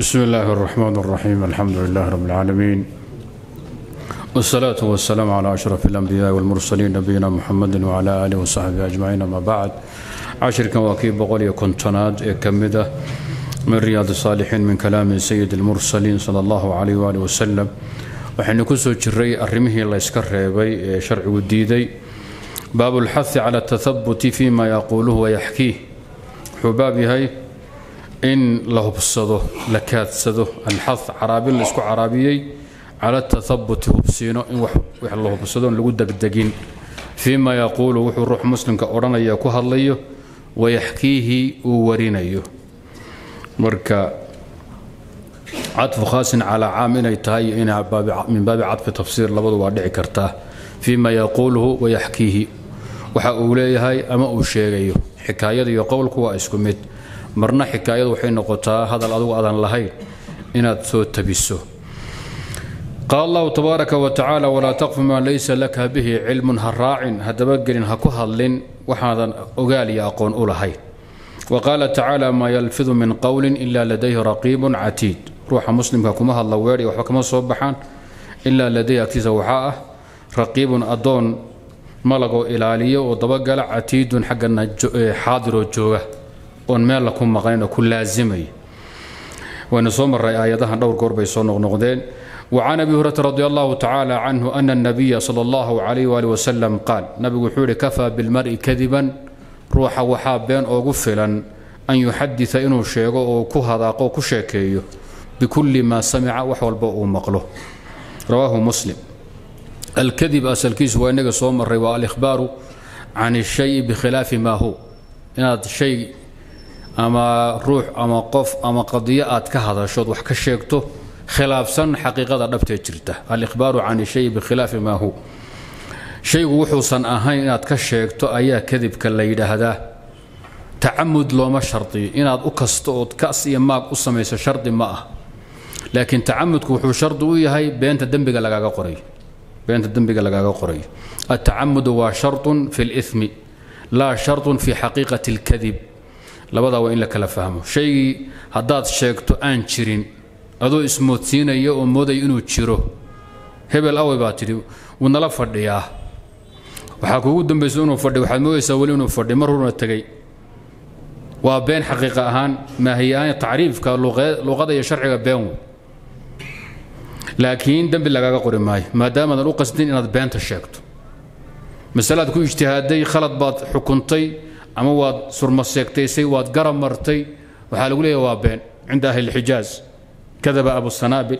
بسم الله الرحمن الرحيم الحمد لله رب العالمين والصلاة والسلام على أشرف الأنبياء والمرسلين نبينا محمد وعلى آله وصحبه أجمعين أما بعد. عشر كواكب بقول كنتناد كمدة من رياض الصالحين من كلام سيد المرسلين صلى الله عليه وآله وسلم. jiray arrimihii la yska reebay ee sharcigu diiday baabu lxahi cala atathabuti fima yaquuluhu wayaxkiih wuxuu baab yahay in la hubsado la kaadsado alxath caraabin la isku caraabiyey cala atathabuti hubsiino in la hubsado lagu degdegin. Fima yaquulu wuxuu ruux muslimka odhanaya ku hadlayo wayaxkiihi uu warinayo. Marka cadfu khaasin calaa caam inay tahay iyo min baabi cadfi tafsiir labadu waa dhici kartaa. Fii ma yaquuluhu wayaxkiihi waxa uu leeyahay ama uu sheegayo xikaayada iyo qowlku waa isku mid marna xikaayadu waxay noqotaa hadal adugu adan lahayn inaad soo tabiso. Qaal allahu tabaaraka wa tacaala walaa taqfu maa laysa laka bihi cilmun ha raacin ha dabagelin ha ku hadlin waxaadan ogaal iyo aqoon u lahayn. Wa qaala tacaala maa yalfidu min qowlin ila ladayhi raqiibun catiid. Ruuxa muslimka kuma hadla weedhi waxba kama soo baxaan ilaa ladayhi agtiisa waxaa ah raqiibun addoon malagoo ilaaliyo oo dabagala catiidun xaggana xaadiroo jooga oon meella ku maqnayn oo ku laasimaya waynu soo maray aayadahan dhowr goor bay soo noqnoqdeen وعن أبي هريرة رضي الله تعالى عنه أن النبي صلى الله عليه وآله وسلم قال نبي وحوري كفى بالمرء كذبا ruuxa waxaa been oogu filan an yuxadita inuu sheego oo ku hadaaqo ku sheekeeyo bikulli maa samica wax walba uu maqlo rawaahu muslim alkadib asalkiisu waa inaga soo maray waa alikhbaaru can ishayi bikhilaafi ama ruux ama qof ama qadiyo aad ka hadashood wax ka sheegto khilaafsan xaqiiqada dhabtee jirta alikhbaaru can ishayi bikhilaafi maa hu shaygu wuxuusan ahayn inaad ka sheegto ayaa kadibka la yidhaahdaa tacamud looma shardiyo inaad u kasto ood kas iyo maag u samayso shardi ma ah laakiin tacamudku wuxuu shardi u yahay beenta dembiga lagaaga qorayo beenta dembiga lagaaga qorayo altacamudu waa sharطun fi اlإثmi laa sharطun fi xaqiiqati اlkadib labadaa waa in la kala fahmo. Shaygii haddaad sheegto aan jirin adoo ismoodsiinaya oo moodaya inuu jiro hebel awey baa tidhi wuu nala fadhiyaa. Waxaa kuugu dambaysa inuu fadhi waxaad moodaysaa weli inuu fadhi mar horuna tegey. Waa been xaqiiqa ahaan maahiyahaan tacriifka luqada iyo sharciga been wey laakiin dembi lagaaga qori maayo maadaamaadan u qasdin inaad beenta sheegto. Masalaad ku ijtihaaday khalad baad xukuntay ama waad surmaseegtaysay waad garab martay. Waxaa lagu leeyahay waa been cinda ahli lxijaaz kadaba abu sanaabil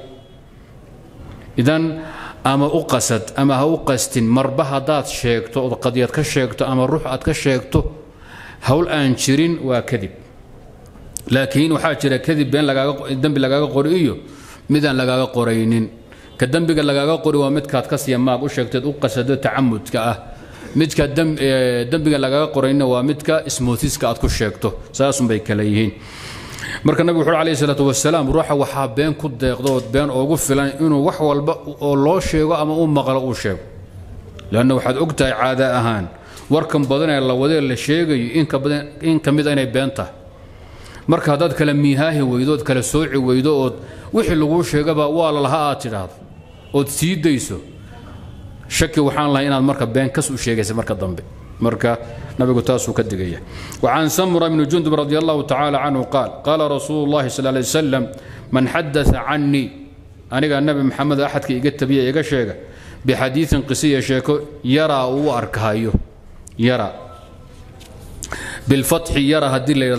idan ama u qasad ama ha u qastin marba haddaad sheegto ood qadiyad ka sheegto ama ruux aad ka sheegto hawl aan jirin waa kadib. Laakiin waxaa jira kadib been dembi lagaaga qori iyo midaan lagaaga qoraynin. Ka dembiga lagaaga qori waa midkaad ka siya maag u sheegteed u qasado tacamudka ah midka dembiga lagaaga qorayna waa midka ismootiska aad ku sheegto. Saasunbay kale yihiin. Marka nabigu wuxu alayhi salaatu wasalaam ruuxa waxaa been ku deeqdood been oogu filan inuu wax walba oo loo sheego ama u maqlo uu sheego. Leanna waxaad og tahay caada ahaan warkan badan ee la wadee la sheegayo in ka mid a inay been tahay. Marka haddaad kala miihaahi weydo ood kala sooci weydo ood wixii laguu sheegaba waa lalaha aad tidhaahdo ood sii dayso shaki waxaan lahay inaad marka been kas u sheegaysa marka dambe marka nabigu taasuu ka digaya وعن سمرة بن جندب رضي الله تعالى عنه قال قال رسول الله صلى الله عليه وسلم من حدث عني أنيقى النبي محمد أحد كي إيقى التبيع إيقى شيقى بحديث قصية شيكو يرى وأركهايو يرى بالفتح يرى هدي اللي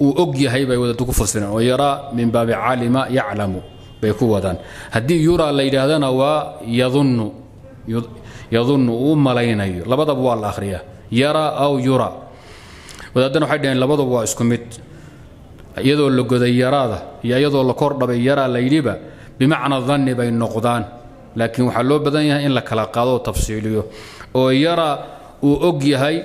وأقي هيبا يودتك فصلنا ويرى من باب علم يعلم bay ku wadaan. Haddii yura la yidhaahdana waa yadunnu yadunnu uu malaynayo. Labadaba waa la akhriyaa yara aw yura. Wadaadana waxay dhaheen labadaba waa isku mid. Iyadoo la goday yaraada iyo iyadoo la kordhabay yaraa layidhiba bimacna danni bay noqdaan. Laakiin waxaa loo badan yahay in la kala qaado oo tafsiiliyo. Oo yara uu og yahay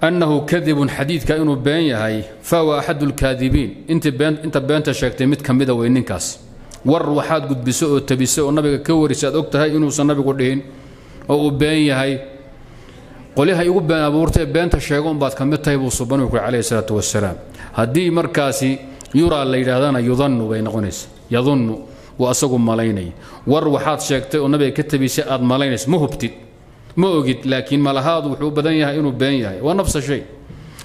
annahu kadibun xadiidka inuu been yahay fahuwa axadu lkaadibiin inta beenta sheegtay mid ka mida wey ninkaas war waxaad gudbiso oo tabisay oo nabiga ka warisa og tahay inuusan nabigu dhihin oo uu been yahay. Qolyaha igu been abuurtay beenta sheego unbaad ka mid tahay buu subanuhu kuri calayhi salaatu wasalaam haddii markaasi yuraa la yidhaahdana yudannu bay noqonaysa yadunnu waa asagu malaynaya. War waxaad sheegtay oo nabiga ka tabaysay aad malaynaysa ma hubtid ma ogid laakiin malahaadu wuxuu badan yahay inuu been yahay. Waa nafsa shay.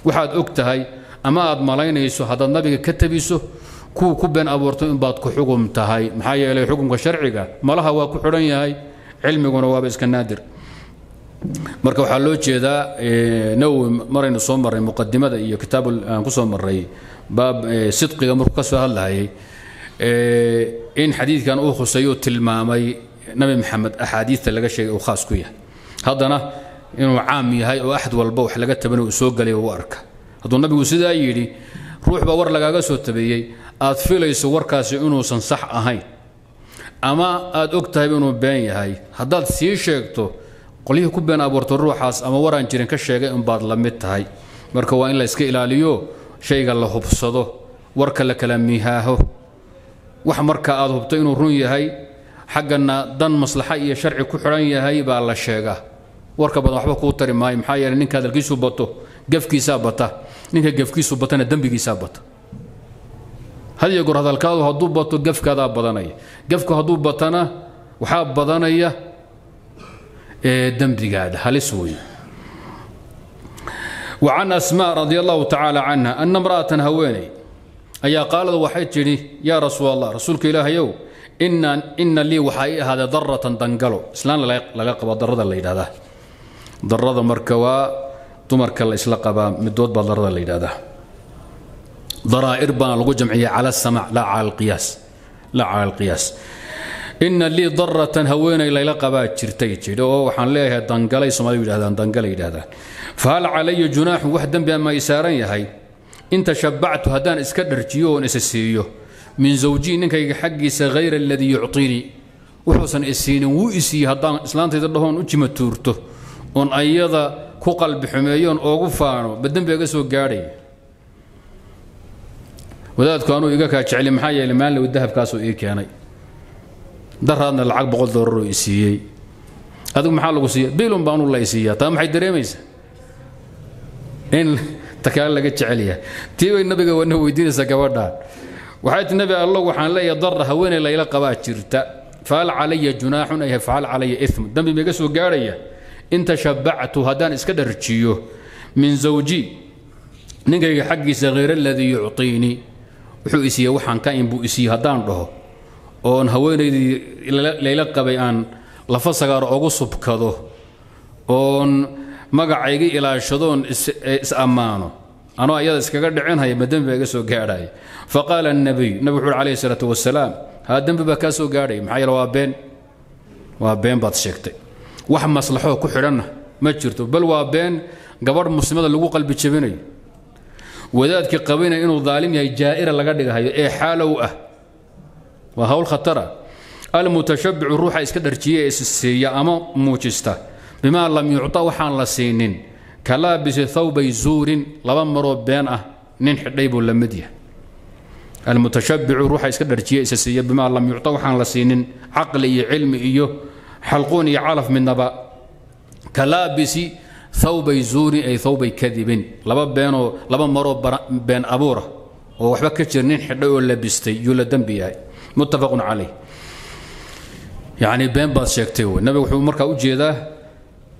Waxaad og tahay ama aad malaynayso haddaad nabiga ka tabiso kuwa ku been abuurtay inbaad ku xugum tahay. Maxaa yeelay xukumka sharciga malaha waa ku xidhan yahay cilmiguna waaba iska naadir. Marka waxaa loo jeedaa nawowi maraynu soo marray muqadimada iyo kitaab aan ku soo baab sidqiga markuu ka soo hadlahayay in xadiidkan uu khuseeyo tilmaamay nabi maxamed axaadiidta laga sheegay uu khaas ku yahay. Haddana inuu caam yahay oo axad walba wax laga tabana uu soo galay u arka. Hadduu nabigu sidaa yidhi ruux baa war lagaaga soo tabeeyey aad filayso warkaasi inuusan sax ahayn ama aad og tahay inuu been yahay. Haddaad sii sheegto qolyihii ku been abuurto ruuxaas ama waraan jirin ka sheegay unbaad la mid tahay. Marka waa in la iska ilaaliyo shayga la hubsado warka la kala mihaaho wax marka aad hubto inuu run yahay xaggana dan maslaxa iyo sharci ku xidhan yahay baa la sheegaa. Warka badan waxba kuu tari maayo maxaa yeeley ninka hadalkiisu bato gefkiisaa bata. Ninka gefkiisu batana dembigiisaa bata had iyo goor hadalkaadu hadduu bato gafkaadaa badanaya. Gafku hadduu batana waxaa badanaya dembigaada. Halis wey وcan asmا radi allahu tacaala canha ana imra'atan haweeney ayaa qaalada waxay tidhi yaa rasuul allah rasuulka ilaahayow ina lii waxaa ii ahaadee daratan dangalo. Islaan laga qaba darada la yidhahdaa darada marka waa dumarka la isla qabaa midood baa darada la daraa'ir baana lagu jamciyay cala asamaac laa cala alqiyaas ina lii daratan haweenay layla qabaa jirtay jidho oo waxaan leeyahay dangalay soomaalidu yidhahdaan dangala yidhahdaan. Fahal calaya junaaxun wax dembia ma i yahay? In tashabbactu haddaan iska dharjiyo oon isa siiyo min zawjii ninkayga xaggiisa hayra aladii yuctinii wuxuusan isiinin wuu isiiyey haddaan islaantayda dhahoon u jima tuurto oon ayada ku qalbi xumeeyoon oogu faano ma dembiga soo gaadhay wadaadku anuu iga kaa jeceli maxaa yeelay maalin dahabkaasuu ii keenay. Daraadna lacag boqol doolar oo i siiyey. Adigu maxaa lagu siiya? Bilun baanu la isiiyaa taa maxay dareemaysaa in takaale laga jecel yahay tii nabiga wana weydiinaysaa gabadhaan waxay ti nabi allo waxaan leeyahay darra haweeney layla qabaa jirta. Fahal calaya junaaxun ay fahal calaya ism dambi miga soo gaadhaya? In tashabbactu haddaan iska dharjiyo min zawji ninkayga xaggiisa hayr aladii yucطiinii wuxuu isiiye waxaan ka inbuu isiiye haddaan dhaho oon haweenaydii layla qabay aan lafa sagaaro ogu subkado oon magacaygii ilaashadoon is-ammaano anoo iyada iskaga dhicinhaya ma dembi baa iga soo gaadhaya fa qaala anabiy nabi wuxu uhi calayhi isalaatu wasalaam haa dembi baa kaa soo gaadhaya maxaa yeele waa been waa been baad sheegtay. Wax maslaxoo ku xidhanna ma jirto bal waa been gabadh muslimada lagu qalbi jabinayo wadaadkii qabanaya inuu daalim yahay jaa'ira laga dhigahayo ee xaalow ah. Waa hawl khatara. Almutashabbicu ruuxa iska dharjiya ee isiiya ama muujista. Bimaa lam yucطa waxaan la siinin. Kalaabisi thawbay zuurin laba maroo been ah nin xidhay buu la mid yahay. Almutashabbicu ruuxa iska dharjiya isa siiya bimaa lam yucطa waxaan la siinin. Caqli iyo cilmi iyo xalquun iyo calaf midnaba. Kalaabisi thawbay zuurin ay thawbay kadibin. Laba beenoo laba maroo been abuura oo waxba ka jir nin xidhay oo labistay yuu la dembi yahay. Muttafaqun calayh. Yacni been baad sheegtay wey nabiga wuxuu markaa u jeedaa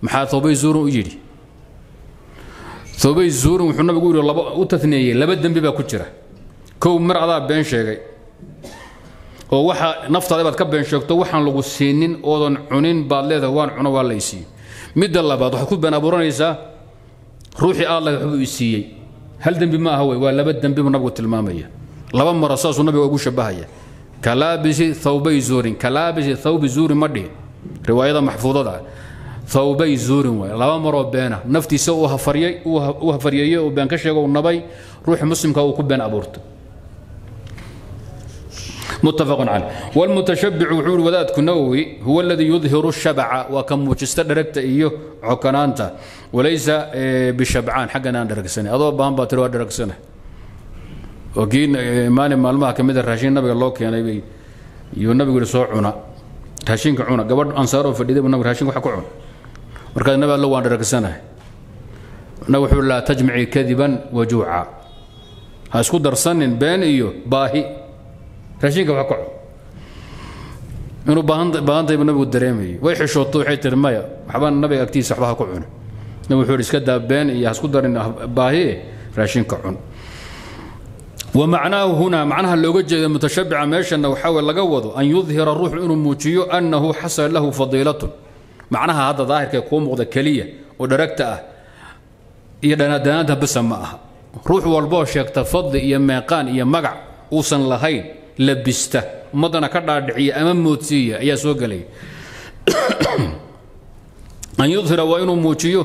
maxaa thawbay zuurin u yidhi? Thawbay zuurin wuxuu nabigu yidhi laba u tatneeyey laba dembi baa ku jira. Kow mar adaa been sheegay. Oo waxa naftaada baad ka been sheegto waxaan lagu siinin oodan cunin baad leedahay waan cuno waa la midda labaad waxaad ku been abuuranaysaa ruuxii laga waxbuu isiiyey hal dembi ma aha wey waa laba dembi buu nabigu tilmaamaya. Laba maro saasuu nabiga ugu shabahaya. Kalaabisi thawbay zuurin kalaabisi thawbi zuurin ma riwaayada maxfuudada thawbay zuurin waay. Laba maroo beena naftiisa uu hafaryeeyey uu been ka sheego uu nabay ruuxi muslimka uu ku been abuurtay mutafaqun caleh wlmutashabicu wuxuu ihi wadaadku nawowi huwa aladii yudhiru shabca waa ka muujista dheragta iyo cokanaanta. Walaysa eh, bishabcaan xaggan aan dheragsanan adoo baahan baa tiri waa dheragsana oo kii eh, maalin maalmaha ka mida ah raashin nabiga loo keenay bay yuu nabigu yihi soo cuna. Raashinka cuna. Gabadh ansaaroo fadhiday buu nabiga raashinka wax ku cuna markaas nabi allo waan dheragsanahay nabi wuxuu laa tajmicii kadiban wa juuca ha isku darsanin been iyo baahi raashinka wax kaco inuu baahantaybu nabigu dareemayo. Way xishoota waxay tihi maya waxbaan nabiga agtiisa waxba ha ku cuni nabig wuxuu iska daabeen iyo hasku darin ah baahie raashinka cun. Wamacnaahu hunaa macnaha looga jeeda mutashabica meeshana waxaawe laga wado an yudhira ruuxu inuu muujiyo annahu xasala lahu fadiilatun. Macnaha hadda daahirkee kuu muuqda keliya oo dharagta ah iyo dhanaadanaanta bisa ma aha. Ruux walboo sheegta fadli iyo meeqaan iyo magac uusan lahayn labista ummaddana ka dhaadhiciya ama moodsiiya ayaa soo gelaya an yuhira waa inuu muujiyo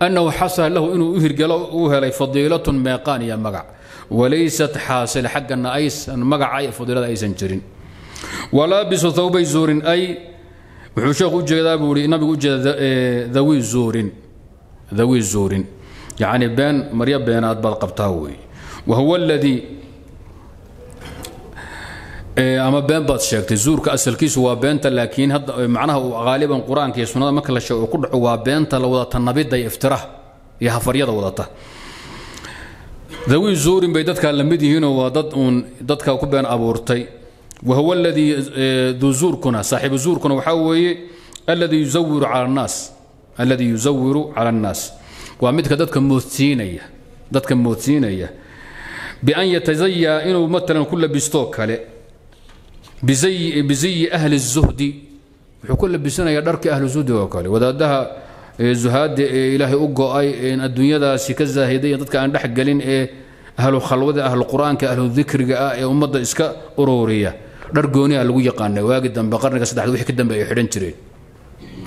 annahu xasala lahu inuu u hirgalo u helay fadiilatun meeqaan iyo magac. Walaysat xaasil xaggana aysan magaca iyo fadiilada aysan jirin. Walaabisu thawbay zuurin ay wuxuu sheekhu u jeedaa buu ihi nabigu ujeeda dawi zuurin dawi zuurin. Yacni been maryo beenaad baad qabtaa weeye wahuwa aladii ama been baad sheegtay zuurka asalkiisu waa beenta laakiin hadda macnaha qaaliban qur'aanka iyo sunnada marka la sheego ku dhaco waa beenta la wadata nabidda iyo iftiraha iyo hafaryada wadata dawi zuurin bay dadkaa la mid yihiinoo waa dad uun dadka ku been abuurtay. Wa huwa aladii duu zuurkuna saaxiibu zuurkuna waxaa weeye alladii yusawiru cala annaas alladii yusawiru cala annaas. Waa midka dadka moodsiinaya dadka moodsiinaya bian yatazaya inuu matalan ku labistoo kale bizayi ahli الzuhdi wuxuu ku labisanayaa dharkii ahlu zuhdi oo kale. Wadaadaha zuhaada ee ilaahay u go'ay adduunyadaasi ka zaahiday dadka aan dhex ee ahlu khalwada ahlu qur'aanka ahlu dikriga ah ee ummadda iska ururiya dhar gooniha ah lagu yaqaana waagi dambe qarniga saddexda wixii ka dambe ay xidhan jireen.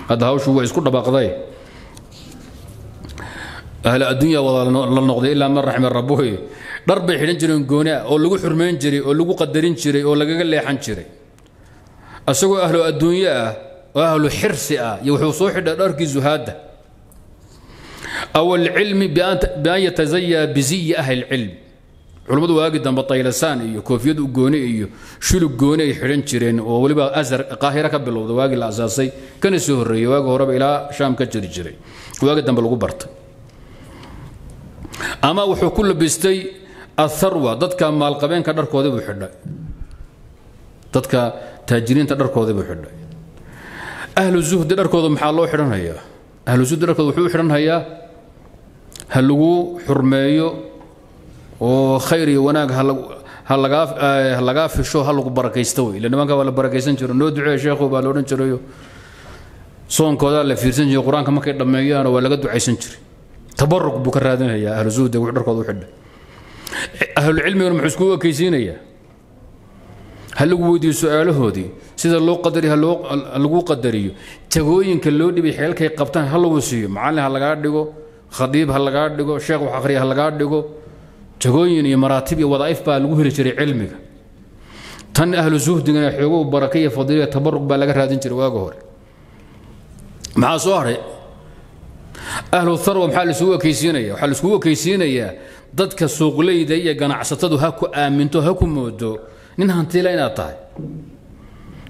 Hadda hawshu waa isku dhabaaqday. Ahla adduunya wada la noqday ilaa man raxme rabbuhi dhar bay xidhan jireen gooni oo lagu xurmayn jiray oo lagu qadarin jiray oo lagaga leexan jiray. Isagoo ahlu adduunye ah oo ahlu xirsi ah iyo wuxuu soo xidha dharkii zuhaadda. Aw alcilmi bian yatazayaa biziyi ahli lcilm culummadu waagi dambe taylasaan iyo koofiyad gooni iyo shulug gooni ay xidhan jireen oo weliba azar qaahira ka bilowda waagii la asaasay. Kana soo horreeyey waagi horeba ilaa shaam ka jiri jiray. Waagi dambe lagu bartay. Ama wuxuu ku labistay atharwa dadka maalqabeenka dharkoodii buu xidhay. Dadka taajiriinta dharkoodii buu xidhay. Ahlu zuhdi dharkooda maxaa loo xidhanhayaa? Ahlu zuhdi dharkooda wuxuu xidhanhayaa ha lagu xurmeeyo oo khayr iyo wanaag ha lagaa fisho ha lagu barakaysto wey. Ila nimanka waa la barakaysan jiro. Noo duceeya sheekhu baa loodhan jirayo soonkoodaa la fiirsan jiray qur'aanka markay dhammeeyaano waa laga ducaysan jiray. Tabaruk buu ka raadinayaa ahlu zuhda wux dharkooda u xidhay ahlulcilmigana muxuu iskugu ekaysiinayaa ha lagu weydiiyo su'aalahoodii sida loo qadari ha lagu qadariyo. Tagooyinka loo dhibay xeelkay qabtaan ha lagu siiyo. Macallin ha lagaa dhigo khadiib ha lagaa dhigo sheekh wax akhriya ha lagaa dhigo. Jagooyin iyo maraatib iyo wadaa'if baa lagu heli jiray cilmiga. Tan ahlu zuhdigana xoogow baraka iyo fadiiliya tabaruk baa laga raadin jiray waaga hore. Maxaa soo haray? Ahlu tharwa maxaa laisugu ekaysiinaya waxaa laisugu ekaysiinayaa dadka suuqleyda iyo ganacsatadu ha ku aaminto ha ku moodo nin hantiila inaad tahay.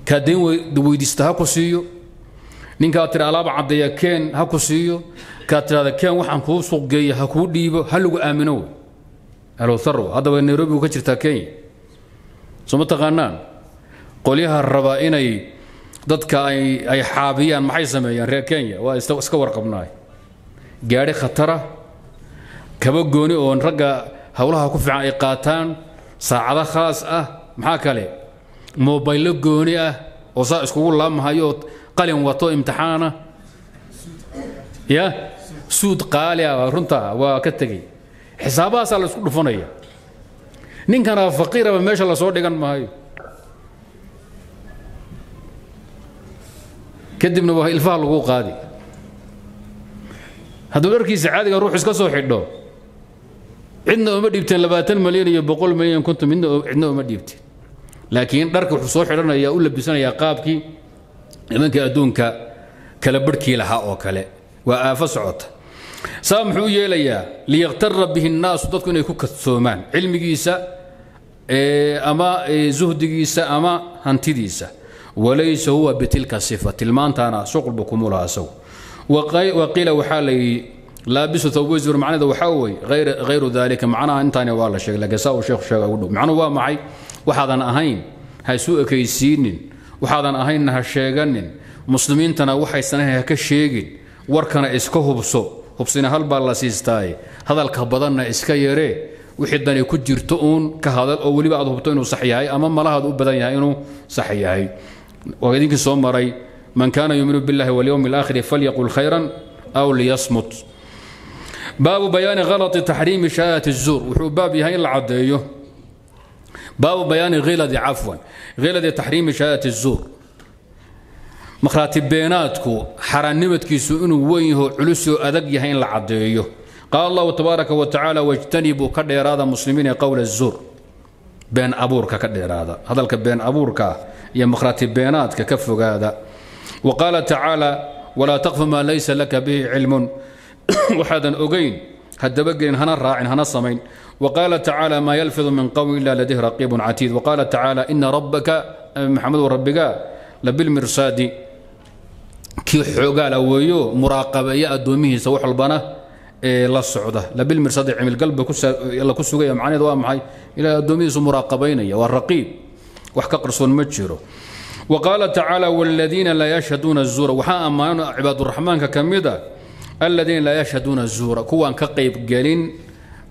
Kaa weydiista ha ku siiyo. Ninkaa tira alaaba caddeeya keen ha ku siiyo. Kaa tirahda keen waxaan kuu suuqgeeya ha kuu dhiibo ha lagu aamino wey ahlu tharwa haddaba nairobi ka jirtaa kenya. Soo taqaanaan? Qolyaha raba inay dadka ay xaabiyaan maxay sameeyaan reer kenya? Waa iska warqabnaay. Gaadhi khatara kaba gooni oo ragga howlaha ku fiican ay qaataan saacado khaas ah maxaa kale? Mobaylo gooni ah oo saa iskugu laamahayo qalin wato imtixaana ya? Suud qaali ah runta waa ka tegey. Xisaabahaasaa la isku dhufanaya. Ninkana faqiiraba meesha la soo dhigan maayo. Kadibna waa ilfaha lagu qaadi. Hadduu dharkiisa caadiga ruux iska soo xidho cidna uma dhiibteen labaatan malyan iyo boqol konton midna cidna uma dhiibteen laakiin dharka wuxuu soo xidhanaya u labisanayaa qaabkii nimankii adduunka kala barhkii lahaa oo kale. Waa aafo socota. Saa muxuu yeelayaa liyaktara bihi nnaasu dadku inay ku kadsoomaan cilmigiisa ama zuhdigiisa ama hantidiisa. Walaysa huwa bitilka sifa tilmaantaana shuqulba kumulaha asagu waqiila waxaa la laabisu zuur macnaheeda waxaa weeye hayr hayru dalika macnaha intaani waa la sheegay laakiin saa uu sheekhu sheega ugu dhow macnuhu waa maxay? Waxaadan ahayn ha isu ekaysiinin waxaadan ahaynna ha sheeganin muslimiintana waxaysan ahayn ha ka sheegin warkana iska hubso. Hubsina hal baa la siistaaye hadalka badanna iska yaree wixii dani ku jirto uun ka hadal oo weliba aad hubto inuu sax yahay ama malahaad u badan yahay inuu sax yahay. Waa idinkii soo maray man kaana yuminu billahi walyowmi alaakhiri falyaqul khayran aw liyasmut baabu bayaani halai taxriimi shaati zuur. Wuxuu baab yahay in la cadeeyo baabu bayaani khiladi cafwan khiladi taxriimi shaati zuur. Makhraati beenaadku xaraannimadkiisu inuu weyn yaho culusoo adag yahay in la caddeeyo. Qaala allahu tabaaraka wa tacaala wajtanibuu ka dheeraada muslimiina qowla zuur. Been abuurka ka dheeraada. Hadalka been abuurkaa iyo makhraati beenaadka ka fogaada. Wa qaala tacaala walaa taqfu maa laysa laka bihi cilmun. waxaadan ogayn ha dabagelin hana raacin hana samayn. Wa qaala tacaala maa yalfidu min qowmin ila ladih raqiibun catiid. Wa qaala tacaala ina rabbaka maxamedu rabbiga labilmirsaadi kii xoogaala weeyo muraaqabeeya addoomihiisa wax walbana ee la socda. Labilmirsaadi cimilgalba la ku sugaya macnaheedu waa maxay? Ilahay addoomihiisu muraaqabaynaya waa raqiib. Wax ka qarsoon ma jiro. Wa qaala tacaala waladiina laa yashhaduuna azuura waxaa ammaano cibaaduraxmaanka ka mid a aladiina laa yashhaduuna azuura kuwaan ka qaybgelin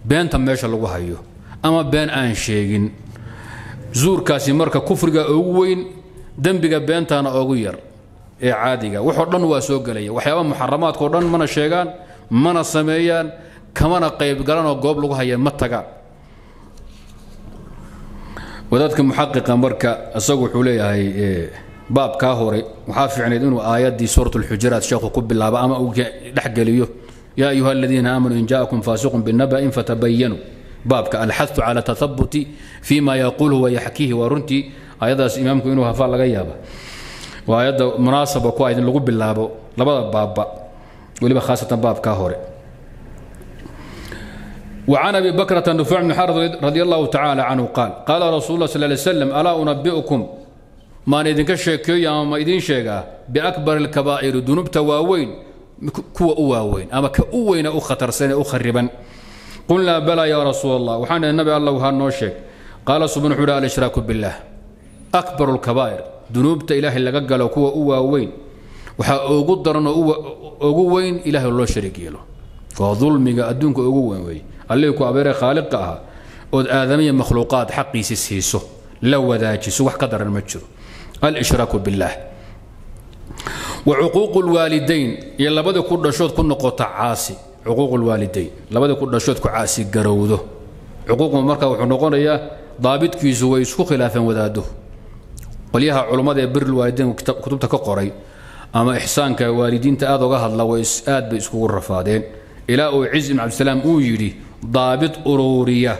beenta meesha lagu hayo ama been aan sheegin. Zuurkaasi marka kufriga ugu weyn dembiga beentaana ugu yar ee caadiga waxoo dhan waa soo gelaya. Waxyaaba muxaramaadkao dhan mana sheegaan mana sameeyaan kamana qaybgalanoo goob lagu haya ma tagaan. Wadaadka muxaqiqa marka isagu wuxuu leeyahay baabkaa hore waxaa fiicnayd inuu aayaddii suurat lxujuraat sheekhu ku bilaabo ama uu dhexgeliyo yaa ayuha aladiina aamanuu in jaakum faasiqun binaba'in fatabayanuu baabka alxadu cala tathabuti fi ma yaquuluhu wayaxkiihi waa runtii aayaddaas imaamku inuu hafaa laga yaaba waa aayadda munaasaba ku ah in lagu bilaabo labada baabba weliba khaasatan baabkaa hore وعن ابي بكرة نفيع بن حارث رضي الله تعالى عنه قال قال رسول الله صلى الله عليه وسلم الا انبئكم ما ندين كشيكيو ما يدين شيغا باكبر الكبائر ذنوب تواوين كوا واوين اما كاوين او خطر سنه او خربا قلنا بلى يا رسول الله وحنا النبي الله هانو شيك قال سبحانه وتعالى الاشراك بالله اكبر الكبائر ذنوب الهي لغا غلو كوا واوين waxa ugu daran ugu weyn ilaahay loo shariik yeelo waa dulmiga adduunka ugu weyn weeye allihii ku abeere khaaliqa ah ood aadamiya makhluuqaad xaqiisi siiso la wadaajiso wax ka daran ma jiro alshraaku billaah wa cuquuqu lwaalidayn iyo labadii ku dhashood ku noqota caasi. Cuquuqu lwaalidayn labadii ku dhashood ku caasi garowdo. Cuquuqu marka wuxuu noqonayaa daabitkiisu way isku khilaafeen wadaado qolyaha culummada ee bir lwaalidayn kutubta ka qoray ama ixsaanka waalidiinta aad uga hadla aad bay iskugu rafaadeen. Ilaa uu ciz ibn cabdisalaam uu yidhi daabit uruuriya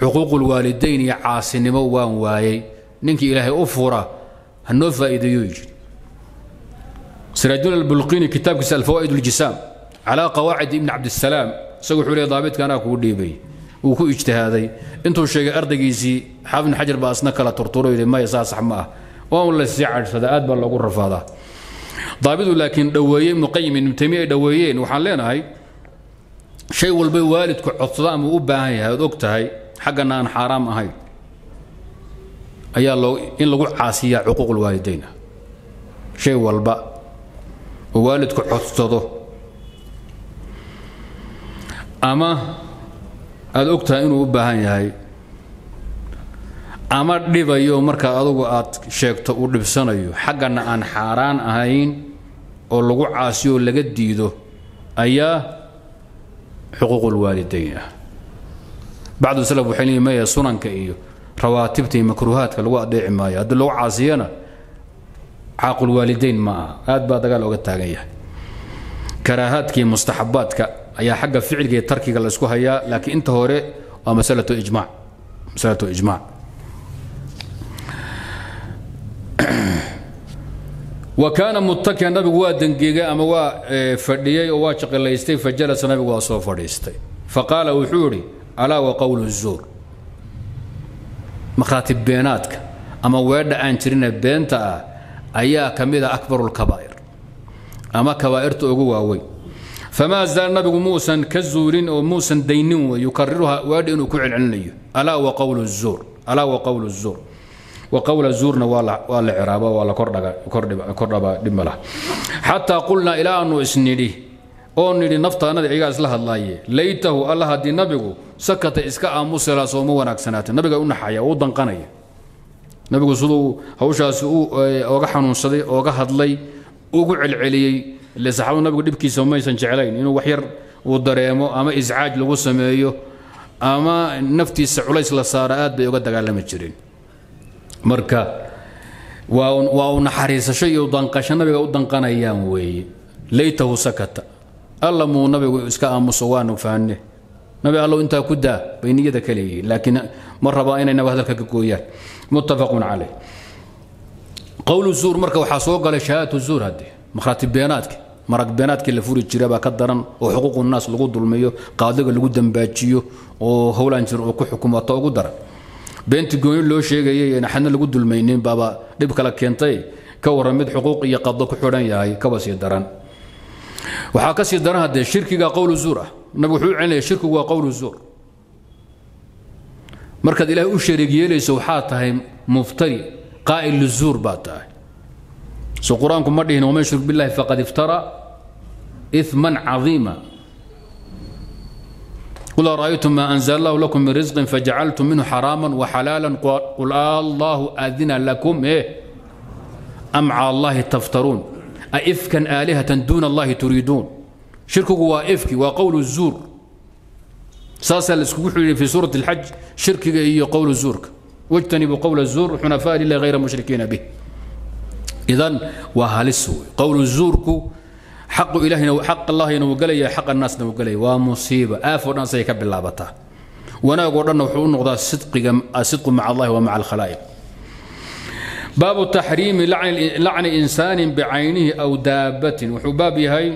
xuquuqulwaalidayn iyo caasinimo waan waayey. Ninkii ilaahay u fura ha noo faa'iideeyo yidhi siraajul albulqini kitaabkiisa alfawaa'id uljisaam calaa qawaacid ibni cabdisalaam isagu wuxuu leeyahy daabitka anaa kugu dhiibay. Wuu ku ijtihaaday. Intuu sheegay ardaygiisii xaafid ibn xajar baa kala turturo yidhi maya saa sax ah. Waa un la sii cadhsadaa aad baa loogu rafaadaa. Daabidu laakiin dhoweeye ibnu qayim ibnu taymiya waxaan leenahay shay walba waalidku codsado ama u baahan yahay ood og tahay ahayn ayaa in lagu caasiyaa cuquuq lwaalidayn shay walba oo waalidku codsado. Ama aada og inuu u baahan yahay. Ama dhibayo marka adugu aad sheegto uu dhibsanayo. Xaggana aan xaaraan ahayn oo lagu caasiyo laga diido ayaa xuquuq lwaalidayn ah. Bacdu salaf waxay leeyihiin maya sunanka iyo rawaatibta iyo makruuhaadka lagu adeeci maayo. Haddii lagu caasiyana caaqulwaalidayn ma aha. Aad baa dagaal oga taagan yahay. Karaahaadka iyo mustaxabaadka ayaa xagga ficilka iyo tarkiga la isku hayaa laakiin inta hore waa masalatu ijmac masalatu ijmac wa kaana muttakiyan nabigu waa dangeegay ama waa e, fadhiyey oo waa jaqilaystay fajalas nabigu waa soo fadhiistay. Faqaala wuxuu idhi alaa wa qowlu zuur makhaatib beenaadka ama weedha aan jirina beenta ah ayaa ka mid a akbaru lkabaa'ir ama kabaa'irta ugu waaweyn. Famaa zaal nabigu muusan ka zuulin oo muusan daynin wey yukariruha waadhi inuu ku celcelinayo. Alaa wa qowlu zuur alaa wa qowlu zuur. Wa qowla zuurna waa la ciraaba waa la kordhaba dhib ma laha. Xataa qulnaa ilaa aanu isnidhi oo nidhi naftaanada iyagaa isla hadlaaye. Laytahu alla haddii nabigu sakata iska aamusi lahaa sooma wanaagsanaatay nabiga u naxaya u danqanaya. Nabigu siduu hawshaasi u oga xanuunsaday ooga hadlay ugu celceliyey. Ile saxaabadu nabigu dhibkiisa maysan jeclayn. Inuu wax yar uu dareemo ama iscaaj lagu sameeyo ama naftiisa culays la saaro aad bay uga dagaalami jireen marka waa u naxariisasho iyo danqasho nabiga u danqanayaan weeye. Laytahu sakata alla muu nabigu iska aamuso waanu fahanne nabi allow intaa ku daa bay niyada ka laakiin ma rabaa inay naba hadalka ka gooyaan. Muttafaqun caleyh qowlu zuur marka waxaa soo galay shahaadatu zuur hadde makhraati beenaadka marag beenaadkii la furi jira baa ka daran oo xuquuqu naas lagu dulmiyo qaadiga lagu dambaajiyo oo howlaan jir uu ku xukumo ugu daran. Beentii gooni loo sheegayay een xadna lagu dulmaynin baaba dhib kala keentay ka waran mid xuquuq iyo qado ku xidhan yahay kaba sii daran waxaa ka sii dara hadee shirkiga qowl zuur ah. Nabig wuxuu u celinaya shirkigu waa qowl zuur. Markaad ilaahay u shariig yeelayso waxaa tahay muftari qaa'il lizuur baa tahay. So qur'aanku ma dhihin waman yushrik billahi faqad iftara iman caiima qul ara'aytum maa anzl allahu lakum min risqin fajacaltum minhu xaraama waxalaala qul allahu adina lakum eh? am cala allahi taftaruun ifkan aalihatan duun allahi turiiduun shirkigu waa ifki waa qowl zuur. Saasaa laiskugu xidhiiray fii suurati اlxaj shirkiga iyo qowl zuurka. Wاjtanibuu qowl zuur xunafaa lilah hayra mushrikiina bih idan waa halis wey qowl zuurku xaqu ilahina xaq allahina wuu gelaya xaq annaasna wuu gelaya waa musiiba. Aafoo dhan asay ka bilaabataa. Wanaagoo dhanna wuxuu u noqdaa sidqiga asidqu maca allahi wa maca alkhalaa'iq baabu taxriimi lacni insaanin bicaynihi aw daabatin. Wuxuu baab yahay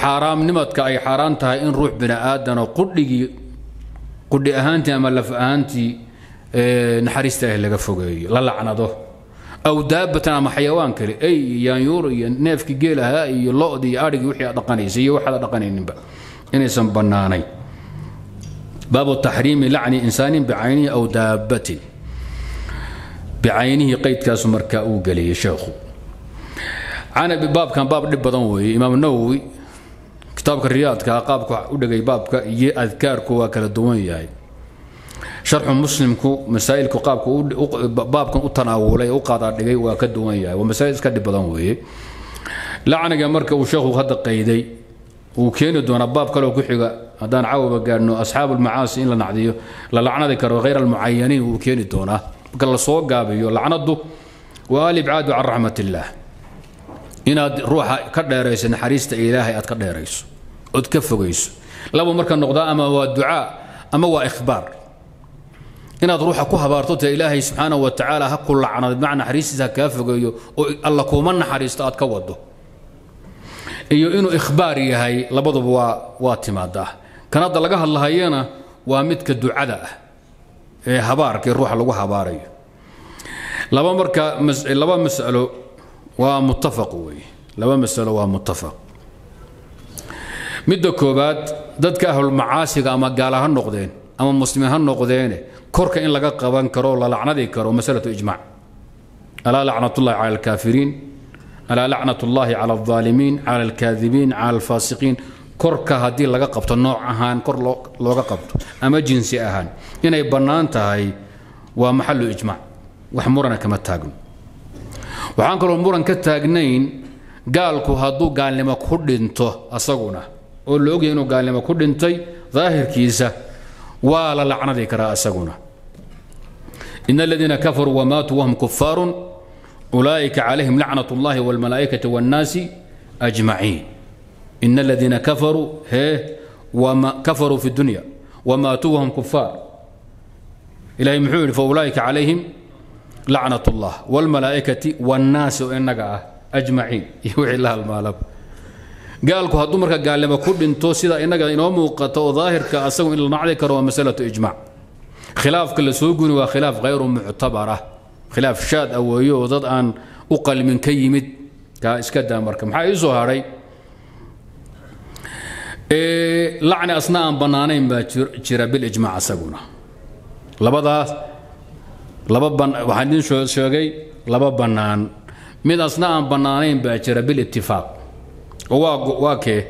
xaaraamnimadka ay xaaraan tahay in ruux bini aadano qudhigii qudhi ahaantii ama laf ahaantii naxariista ah laga fogeeyo la lacnado. Aw daabatan ama xayawaan kale ey yaanyuur iyo neefkii geel ahaa iyo lodi iyo adhigii wixii aad dhaqanaysay iyo waxaad dhaqanayninba. Inaysan bannaanayn. Baabu taxriimi lacni insaanin bicaynihi aw daabatin bicaynihii qaydkaasu markaa uu geliyey sheekhu baabkan baab dhib badan weeye imaam nawowi kitaabka riyaadka qaabku u dhegay baabka iyo adkaarku waa kala duwan yahay sharxu muslimku masaa'ilku qaabku baabkan u tanaawulay u qaadaadhigay waa ka duwan yahay waa masaa'il iska dhib badan weeye lacniga marka uu sheekhu hadda qayday wuu keeni doonaa baab kaleo ku xiga haddaan cawaba gaadhno asxaabu lmacaasi in la nacdiyo la lacnadi karo hayr almucayaniin wuu keeni doonaa soo gaabiyo lacnadu waa alibcaadu can raxmat illaah inaad ruuxa ka dheerayso naxariista ilaahay aad ka dheerayso ood ka fogayso. Laba marka noqdaa ama waa ducaa ama waa ikhbaar. Inaad ruuxa ku habaarto tee ilaahay subxaanahu wa tacaala ha ku lacnado bimacna naxariistiisa ha kaa fogeeyo oo alla kuuma naxariisto aad ka wado iyo inuu ikhbaar yahay labaduba waa waa timaadaa. Kan hadda laga hadlahayana waa midka ducada ah ee habaarkii ruuxa lagu habaarayo. Laba marka laba mas'alo waa muttafaq weeye. Laba mas'alo waa muttafaq. Midda koobaad dadka ahlulmacaasiga ama gaala ha noqdeen ama muslimiin ha noqdeene korka in laga qaban karo la lacnadi karo masalatu ijmac alaa lacnatullahi cala alkaafiriin alaa lacnatullahi cala alظaalimiin cala alkaadibiin cala alfaasiqiin korka haddii laga qabto nooc ahaan kor looga qabto ama jinsi ahaan inay bannaan tahay waa maxalu ijmaac wax murana kama taagno waxaan kaloo muran ka taagnayn gaalku hadduu gaalnimo ku dhinto asaguna oo la ogyahay inuu gaalnimo ku dhintay daahirkiisa waa la lacnadi karaa asaguna in aladiina kafaruu wamaatuu wahum kufaarun ulaa'ika calayhim lacnat اllahi wاlmalaa'ikati wاnnaasi ajmaciin إن الذين كفروا هي وما كفروا في الدنيا وماتوا وهم كفار إلهي محول فأولئك عليهم لعنة الله والملائكة والناس إنك أجمعين يوحي الله المالب قال كو هدو مركا قال لما كل انتو سيدا إنك إنو موقتا وظاهر كأسو إلا نعليك روا مسألة إجماع خلاف كل سوقون وخلاف غير معتبرة خلاف شاد أو يو ضد أن أقل من كيمد كا إسكدا مركا محا يزو هاري lacni asna aan bannaanayn baa jira bilijmaac asaguna. Labadaas laba waxaan idin sheegay laba bannaan. Mid asna aan bannaanayn baa jira bilitifaaq oo waa kee?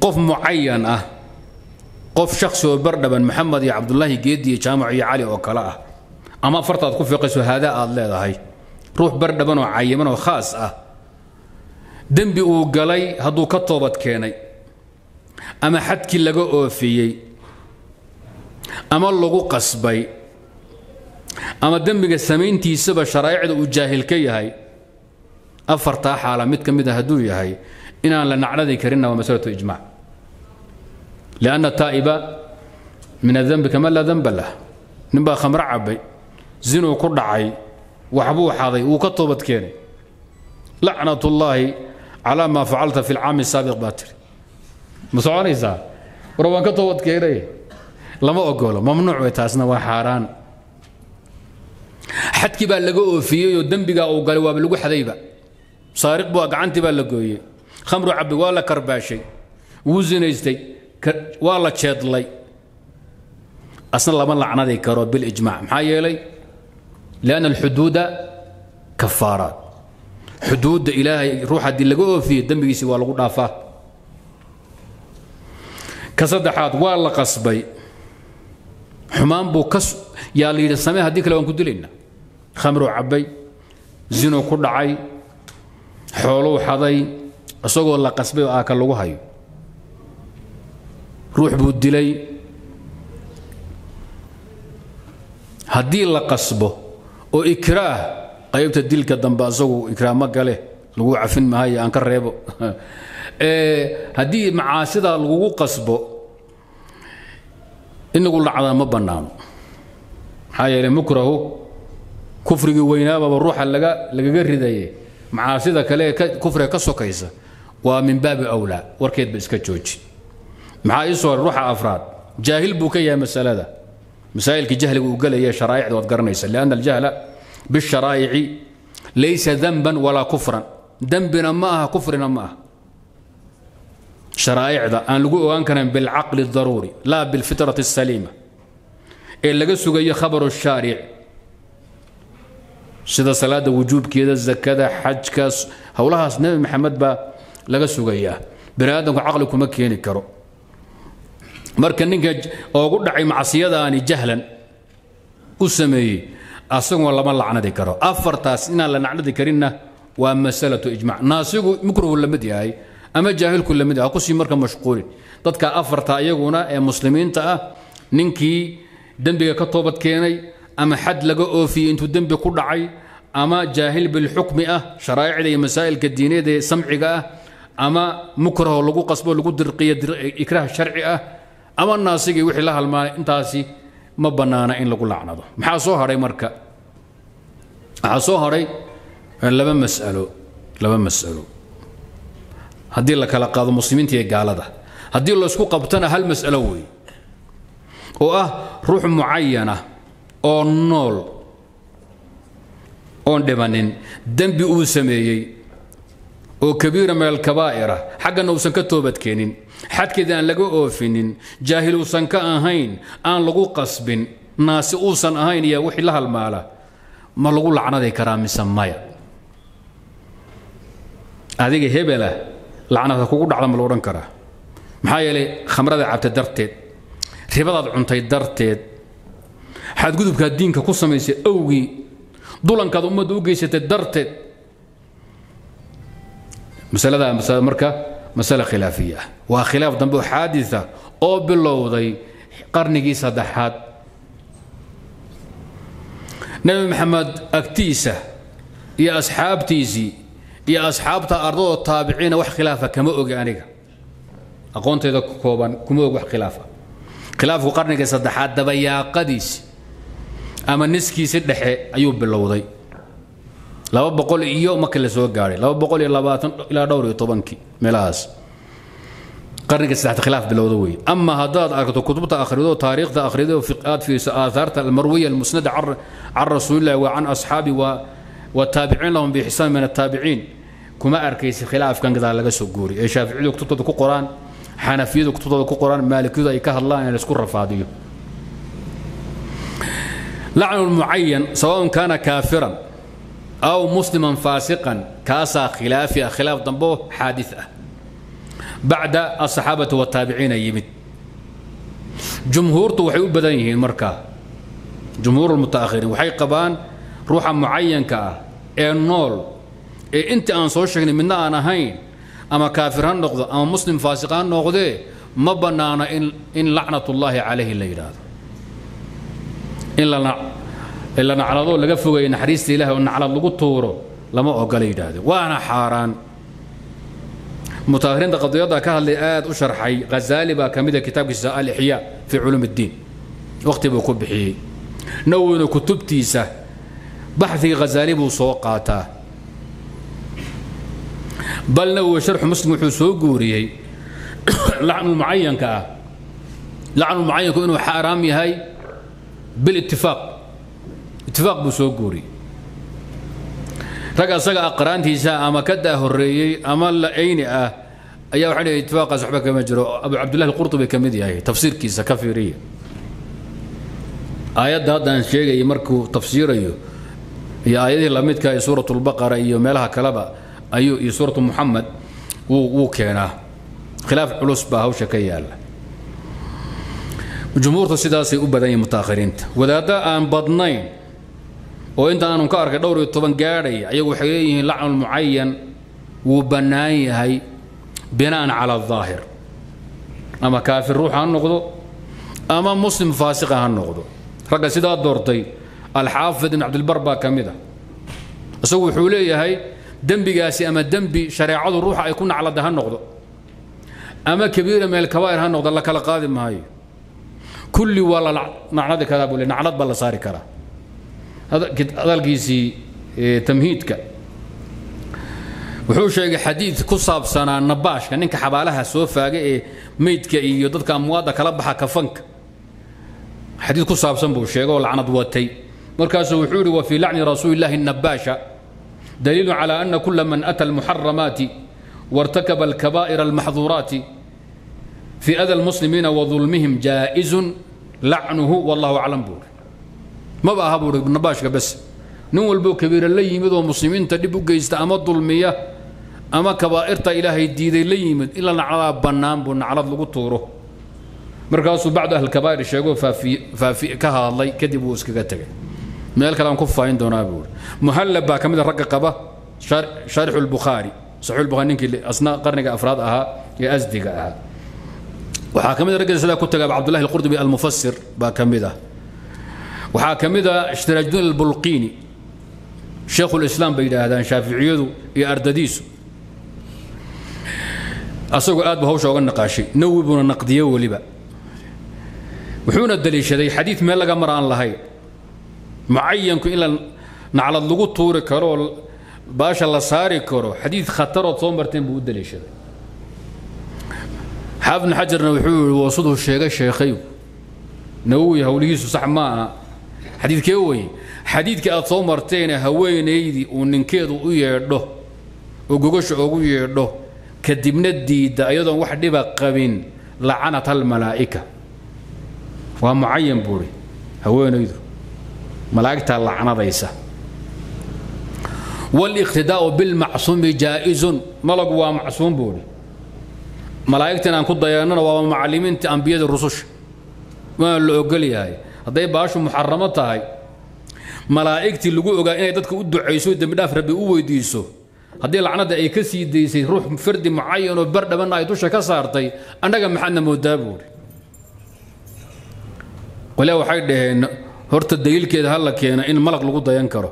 Qof mucayan ah qof shaksi oo bardhaban maxamed iyo cabdullaahi geedi iyo jaamac iyo cali oo kale ah. Ama fartaad ku fiiqayso haadaa aad leedahay. Ruux bardhaban oo cayiman oo khaas ah. Dembi uu galay hadduu ka toobad keenay ama xadkii laga oofiyey ama lagu qasbay ama dembiga samayntiisaba sharaa'icda uu jaahil ka yahay afartaa xaala mid ka mid a hadduu yahay inaan la nacladi karinna waa masalatu ijmac lianna taa'iba min adembi kama laa demba lah. Ninbaa khamro cabbay zinuu ku dhacay waxbuu xaday wuu ka toobad keenay lacnat ullaahi calaa maa facalta fi lcaami saabiq baa tiri ma soconaysaa war waan ka toobad keenay lama ogolo mamnuuc way taasna waa xaaraan. Xadkii baa laga oofiyey oo dembigaa uu galay waaba lagu xadayba. Saariq buu gacantii baa la gooyey. Khamru cabbi waa la karbaashay. Wuu zinaystay. Waa la jeedlay. Asna lama lacnadi karo bilijmac maxaa yeelay? Lianna alxuduuda kafaaraat. Xuduudda ilaahay ruux haddii laga oofiyey dembigiisi waa lagu dhaafaa ka saddexaad waa la qasbay. Xumaan buu ka yaa la yidhi samee haddii kale waan ku dilaynaa khamruu cabbay zinuu ku dhacay xooluu xaday isagoo la qasbay oo aaka lagu hayo. Ruux buu dilay. Haddii la qasbo oo ikraah qaybta dilka dambe asagu ikraah ma gale lagu cafin maayo aan ka reebo haddii macaasida lagugu qasbo inagu lacdaa ma bannaano. Maxaa yeelay mukrahu kufrigii weynaababa ruuxa laga lagaga ridaye. Macaasida kale ee kufriga ka sokaysa waa min baabi awlaa warkeedba iska jooji. Maxaa ii ruuxa afraad? Jaahil buu ka yahay masalada. Masaa'ilka jahliga uu gelaya sharaa'icda waad garanaysa lianna aljahla bisharaa'ici laysa danban walaa kufran. Dembina ma aha kufrina ma aha sharaa'icda aan lagu ogaan karan bilcaqli daruuri laa bilfitrati asaliima ee laga sugayo khabaru shaaric sida salaada wujuubkeeda zakada xajka howlahaas nebi maxamed baa laga sugayaa. Bani aadamku caqli kuma keeni karo. Marka ninka oogu dhacay macsiyadaani jahlan u sameeyey asaguna lama lacnadi karo. Afartaas inaan la nacnadi karinna waa masalatu ijmac naasigu mukruhu la mid yahay ama jaahilku la mid yahay kusii marka mashquulin dadka afarta iyaguna ee muslimiinta ah ninkii dembiga ka toobad keenay ama xad laga oofiyey intuu dembi ku dhacay ama jaahil bilxukmi ah sharaa'icda iyo masaa'ilka diineed ee samciga ah ama mukraho lagu qasbo lagu dirqiyo ikraah sharci ah ama naasigii wixii la halmaanay intaasi ma bannaana in lagu lacnado maxaa soo hadhay marka waxaa soo hadhay laba mas'alo laba mas'alo haddii la kala qaado muslimiinta iyo gaalada. Haddii laysku qabtana hal mas'alo weeye oo ah ruux mucayana oo nool oon dhimanin dembi uu sameeyey oo kabiira min alkabaa'ira xaggana uusan ka toobadkeenin xadkeeda aan laga oofinin jaahil uusan ka ahayn aan lagu qasbin naasi uusan ahayn iyo wixii la halmaala ma lagu lacnadi karaa mise maya? Adiga hebela lacnada kugu dhacda ma la odhan karaa. Maxaa yeelay khamrada cabta darteed ribadaad cuntay darteed xadgudubkaad diinka ku samaysay awgii dulankaad ummadda u geysatay darteed masaladaa masala marka masale khilaafiya. Ah waa khilaaf dambe oo xaadisa oo bilowday qarnigii saddexaad. Nebi maxamed agtiisa iyo asxaabtiisii iyo asxaabta ardadoo taabiciina wax khilaafa kama ogi aniga. Aqoontayda kooban kuma og wax khilaafa. Khilaafku qarniga saddexaad dabayaaqadiisi ama niskiisi dhexe ayuu bilowday. Laba boqol iyo markii la soo gaadhay laba boqol iyo labaatan ilaa dhowr iyo tobankii meelahaas. Qarniga saddexaad khilaaf bilowda weeye ama haddaad aragto kutubta akhrido taariikhda akhrido aad fiiriso aahaarta almarwiya almusnada can rasuulillahi wa can asxaabi wataabiciin lahum biixsaan min ataabiciin kuma arkaysi khilaafkan gadaa laga soo guuriy ee shaaficiyadu kutubtooda ku qoraan xanafiyadu kutubtooda ku qoraan maalikiyadu ay ka hadlaan in la isku rafaadiyo. Lacnu lmucayan sawaءn kaana kaafiran aw musliman faasiqan kaasaa khilaafi ah khilaaf dambo xaadis ah. Bacda asaxaabati wataabiciina yimid. Jumhuurtu waxay u badan yihiin markaa. Jumhuur lmutaahiriin waxay qabaan ruuxa mucayanka ah ee nool ee intii aan soo sheegnay midna aan ahayn ama kaafir ha noqdo ama muslim faasiq ha noqdee ma bannaana in lacnatullaahi calayhi la yidhaahdo. In la naclado laga fogeeyo naxariista ilahi oo naclad lagu tuuro lama ogola yidhaahde waana xaaraan. Mutaahiriinta qadiyadda ka hadlay aad u sharxay ghazaali baa ka mida kitaabkiisa alixyaa fii culuum اddiin waqti buu ku bixiyey. Nawowina kutubtiisa baxigii ghazaali buu soo qaataa bal nawowi sharxu muslim wuxuu soo guuriyey lacnulmucayanka ah. Lacnulmucayanku inuu xaaraam yahay bilitifaaq itifaaq buu soo guuriyey. Rag asaga aqraantiisa ama ka daa horreeyey ama la-ayni ah ayaa waxay dhihi itifaaqaas waxba kama jiro. Abu cabdillahi alqurtubi ka yahay tafsiirkiisa ka fiiriya. Aayadda haddaan sheegayay markuu tafsiirayo iyo aayadihii lamidka ee suurat lbaqara iyo meelaha kaleba ayuu iyo suuratu muxamed wuu keenaa. Khilaaf culus baa hawsha ka yaalla. Jumhuurtu sidaasay u badan yihiin mutaakhiriinta. Wadaadda aan badnayn oo inta aanu ka arkay dhowr iyo toban gaadhay ayagu waxay leeyihiin lacnu mucayan wuu bannaan yahay bina'an cala aلظaahir ama kaafir ruux ha noqdo ama muslim faasiqa ha noqdo. Ragga sidaa doortay alxaafid ibn cabdilbar baa ka mid a. Isagu wuxuu leeyahay dembigaasi ama dembi shareecadu ruuxa ay ku naclada ha noqdo ama kabiira meel kabaa'ir ha noqdo la kala qaadi maayo. Kulli waa la nacnadi karaa buu le naclad baa la saari karaa. Hadalkiisii tamhiidka. Wuxuu sheegay xadiid ku saabsanaa nabaashka ninka xabaalaha soo faaga ee meydka iyo dadka amwaadda kala baxa kafanka. Xadiid ku saabsan buu sheegay oo lacnad watay markaasuu wuxuu yidhi wa fii lacni rasuuli illahi nabaasha daliilu calaa ana kula man ata almuxaramaati وارتكب الكبائر المحظورات في أذى المسلمين وظلمهم جائز لعنه والله أعلم بور ما بقى هبور نباشك بس نول بو كبير اللي يمد ومسلمين تدبو جيست أما الظلمية أما كبائر إلهي الديد اللي يمد إلا نعلى بنام بو نعلى لغطوره مركاسو بعد أهل الكبائر الشيخو ففي ففي meel kale aan ku faahin doonaa buui muhallab baa ka mid a ragga qaba sharxu lbukhaari saxiixulbukhari ninkii asna qarniga afraad ahaa ee asdiga ahaa. Waxaa ka mid a raggeeda sidaa ku tagaaba cabdullahi alqurdubi almufasir baa ka mid ah waxaa ka mid a shtiraajudin albulqiini sheekhulislaam bay yidhaahdaan shaaficiyadu iyo ardadiisu. Asagoo aad bu hawsha oga naqaashay nawi buuna naqdiyo weliba. Wuxuuna daliishaday xadiid meel laga mar aan lahayn mucayanku in la naclad lagu tuuri karo baasha la saari karo xadiid khatarood soo marteen buu u daliishaday. Xaafid xajarna wuxuu yihi waa siduu sheegay sheekhayu. Nawowi howlihiisu sax ma aha. Xadiidkee weye xadiidkii aad soo marteene haweenaydii uu ninkeedu u yeedho oo gogasha ugu yeedho kadibna diidda iyadoon wax dhiba qabin lacanat almalaa'ika waa mucayan buuri haweenaydu malaagta lacnadaysa. Wاliqtidaau bilmacsuumi jaa-izun. Malagu waa macsuum buuhi malaa'igta in aan ku dayanana waa macalimiinta ambiyada rususha waana la ogol yahay hadday baashu muxaramo tahay malaa'igtii lagu ogaa inay dadka u ducayso dembidhaaf rabbi u weydiiso haddii lacnada ay ka sii deysay ruux fardi mucayanoo bardhabanna ay dusha ka saartay annaga maxaadna moodaa buuhi qole waxay dhaheen horta daliilkeeda ha la keena in malaq lagu dayan karo.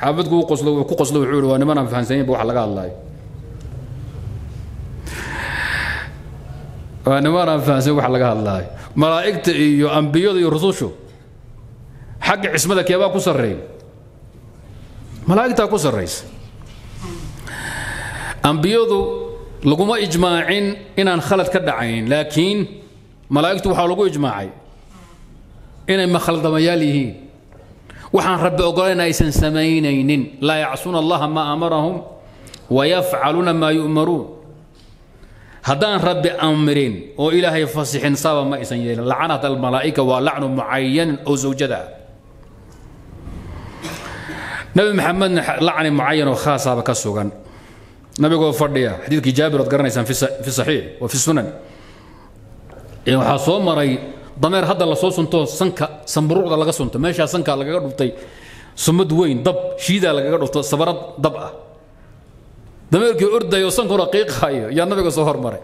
Xaafidku ku qoslo wuxuu hi waa niman aan fahansanyin ba wax laga hadlaayo. Waa niman aan fahansanyin wax laga hadlaayo. Malaa'igta iyo ambiyada iyo rusushu xagga cismada keebaa ku sarreeya malaa'igtaa ku sarraysa. Ambiyadu laguma ijmaacin inaan khalad ka dhacayn laakiin malaa'igtu waxaa lagu ijmaacay inay makhaldamayaal yihiin. Waxaan rabbi ogolayn aysan samaynaynin. Laa yacsuuna allaha maa amarahum wayafcaluuna maa yu'maruun. Haddaan rabbi amrin oo ilaahay fasixin saba ma aysan yeelin. Lacanat almalaa'ika waa lacnu mucayanin oo zawjada ah. Nabi maxamedna lacni mucayan oo khaasaaba ka sugan. Nabigoo fadhiya xadiidkii jaabir ood garanaysaan fi saxiix wa fi sunan. Waxaa soo maray dameer hadda la soo sunto sanka samburuucda laga sunto meeshaa sanka lagaga dhuftay sumad weyn dab shiidaa lagaga dhufto sabarad dab ah. Dameerkii ordayo sankuna qiiqaayo yaa nabiga soo hormaray.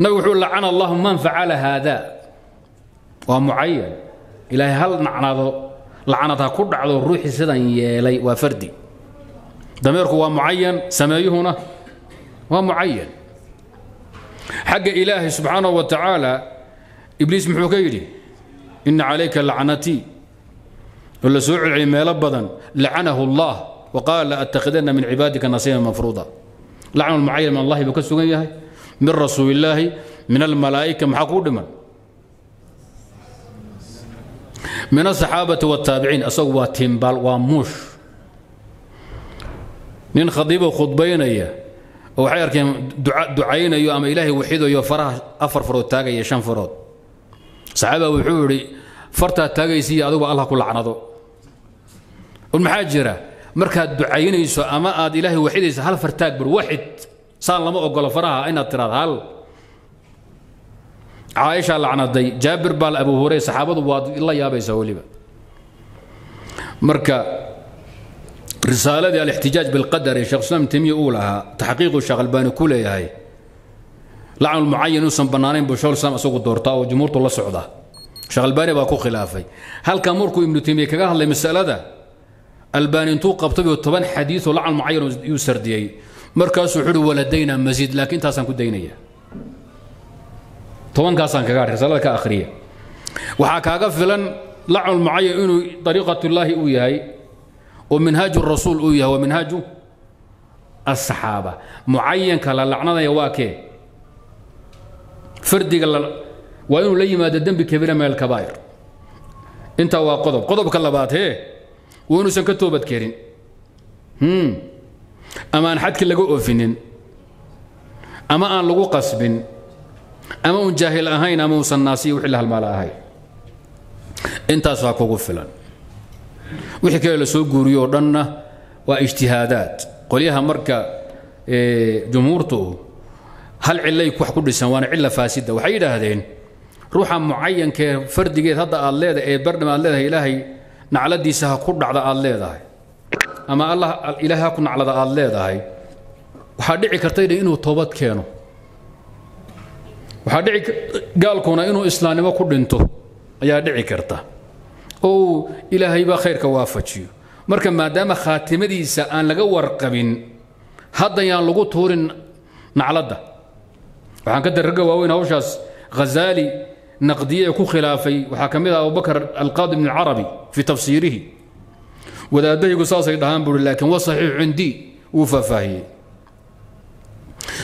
Nabigu wuxuu lacana allahu man facala haada waa mucayan ilaahay hal nacnado lacanad ha ku dhacdo ruuxii sidan yeelay waa fardi. Dameerku waa mucayan sameeyuhuna waa mucayan xagga ilaahay subxaanahu wa tacaala ibliis muxuu ka yidhi ina calayka lacnatii oo la soo meelo badan lacanahu اllah waqaala laattakhidanna min cibaadika nasiiban mafruuda. Lacnu lmucayan min allahi buu sugan yahay min rasuulillaahi min almalaa'ika maxaa kuu dhiman? Min asaxaabati wاtaabiciin asagu waa timbaal waa muush. Nin khadiibo khudbaynaya oo waxay arkeen ducaynayo ama ilaahay waxidayo faraha afar farood taagaya shan farood saxaaba wuxuu idhi fartaad taagaysiiyo adugu allah ku lacnado. Un maxaa jira? Markaad ducaynayso ama aad ilaahay waxidayso hal fartaag bur waxid saan lama ogolo faraha inaad tiraad hal. Caaishaa lacnaday jaabir baal abu hurey saxaabadu waad la yaabaysaa weliba. Marka risaaladii alixtijaaj bilqadar ee sheekh islaam uu lahaa taxqiiqu sheekh albaani ku leeyahay lacnul mucayan uusan bannaanayn buu islaam isagu doortaa oo jumhuurtu la socda sheekh baa ku khilaafay. Halka markuu ibnu temiya kaga hadlay masalada albaani intuu qabtay oo toban xadiioo lacan mucayan yuu sardiyey. Markaasuu wuxuu uhi waladayna masiid laakiin intaasaan ku daynaya. Tobankaasaan kaga risalada ka akhriya. Waxaa kaaga filan lacnu mucayan inuu dariiqatullaahi uu yahay oo minhaaju rasuul uu yahay waa minhaaju asaxaaba mucayanka la lacnadaya waa kee fardiga waa inuu la yimaado dembi kabiira min alkabaa'ir intaa waa qodob qodobka labaad hee waynuusan ka toobad kerin. Ama aan xadki laga oofinin ama aan lagu qasbin ama uun jaahil ahayn ama uusan naasiya wixii la halmaala intaas waa kugu filan. Wixii kale la soo guuriyo oo dhanna waa ijtihaadaad. Qolyaha marka jumhuurtu hal cillay wax ku dhisan waana cilla faasida. Waxay yidhaahdeen ruuxa mucayankee fardigeed hadda aad leedahay ee bardham aad leedahay ilaahay nacladiisa ha ku dhacda aad leedahay. Ama allah ilaahay ha ku naclada aad leedahay. Waxaa dhici karta inuu toobad keeno. Waxaa dhici gaalkuna inuu islaamnimo ku dhinto ayaa dhici karta. Oo ilaahaybaa khayrka waafajiyo. Marka maadaama khaatimadiisa aan laga warqabin hadda yaan lagu tuurin nacladda waxaan ka darraga waaweyn hawshaas. Ghazaali naqdiye ee ku khilaafay waxaa ka mid ah abubakar alqaadi bn alcarabi fii tafsiirihi. Wadaadahaygu saasay dhahaan buuri laakiin wa saxiixu cindii wuu faahfaahiyey.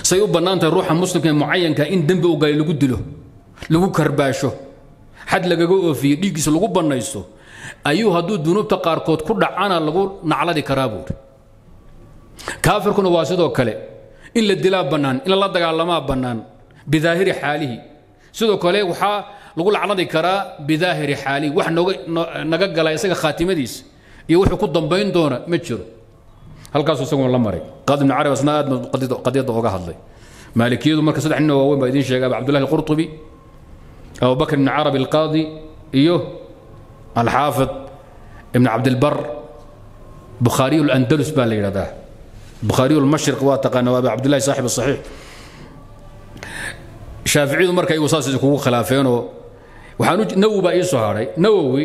Say u bannaan tahay ruuxa muslimka ee mucayanka in dembi u galay lagu dilo lagu karbaasho xad lagaga oofiyo dhiiggiisa lagu bannaysto ayuu hadduu dunuubta qaarkood ku dhacana lagu nacladi karaa buuri kaafirkuna waa sidoo kale in la dilaa bannaan in lala dagaalamaa bannaan bidaahiri xaalihi. Sidoo kale waxaa lagu lacnadi karaa bidaahiri xaalihi wax naga gala isaga khaatimadiisa iyo wuxuu ku dambayn doona ma jiro. Halkaasuu isaguna la maray. Qaadi ibn carabi asna aad qadiyadda oga hadlay. Maalikiyadu marka saddex nin waaweyn baa idiin sheegay cabdullahi alqurtubi abu bakr carabi alqaadi iyo alxaafid ibn cabdilbar bukhaariyu landalus baa la yidhahdaa bukhaariyu lmashriq waa taqaana waa abi cabdillahi saaxib asaxiix shaaficiyadu marka iyagu saas kugu khilaafeenoo waxaan nawowi baa ii soo hadhay nawowi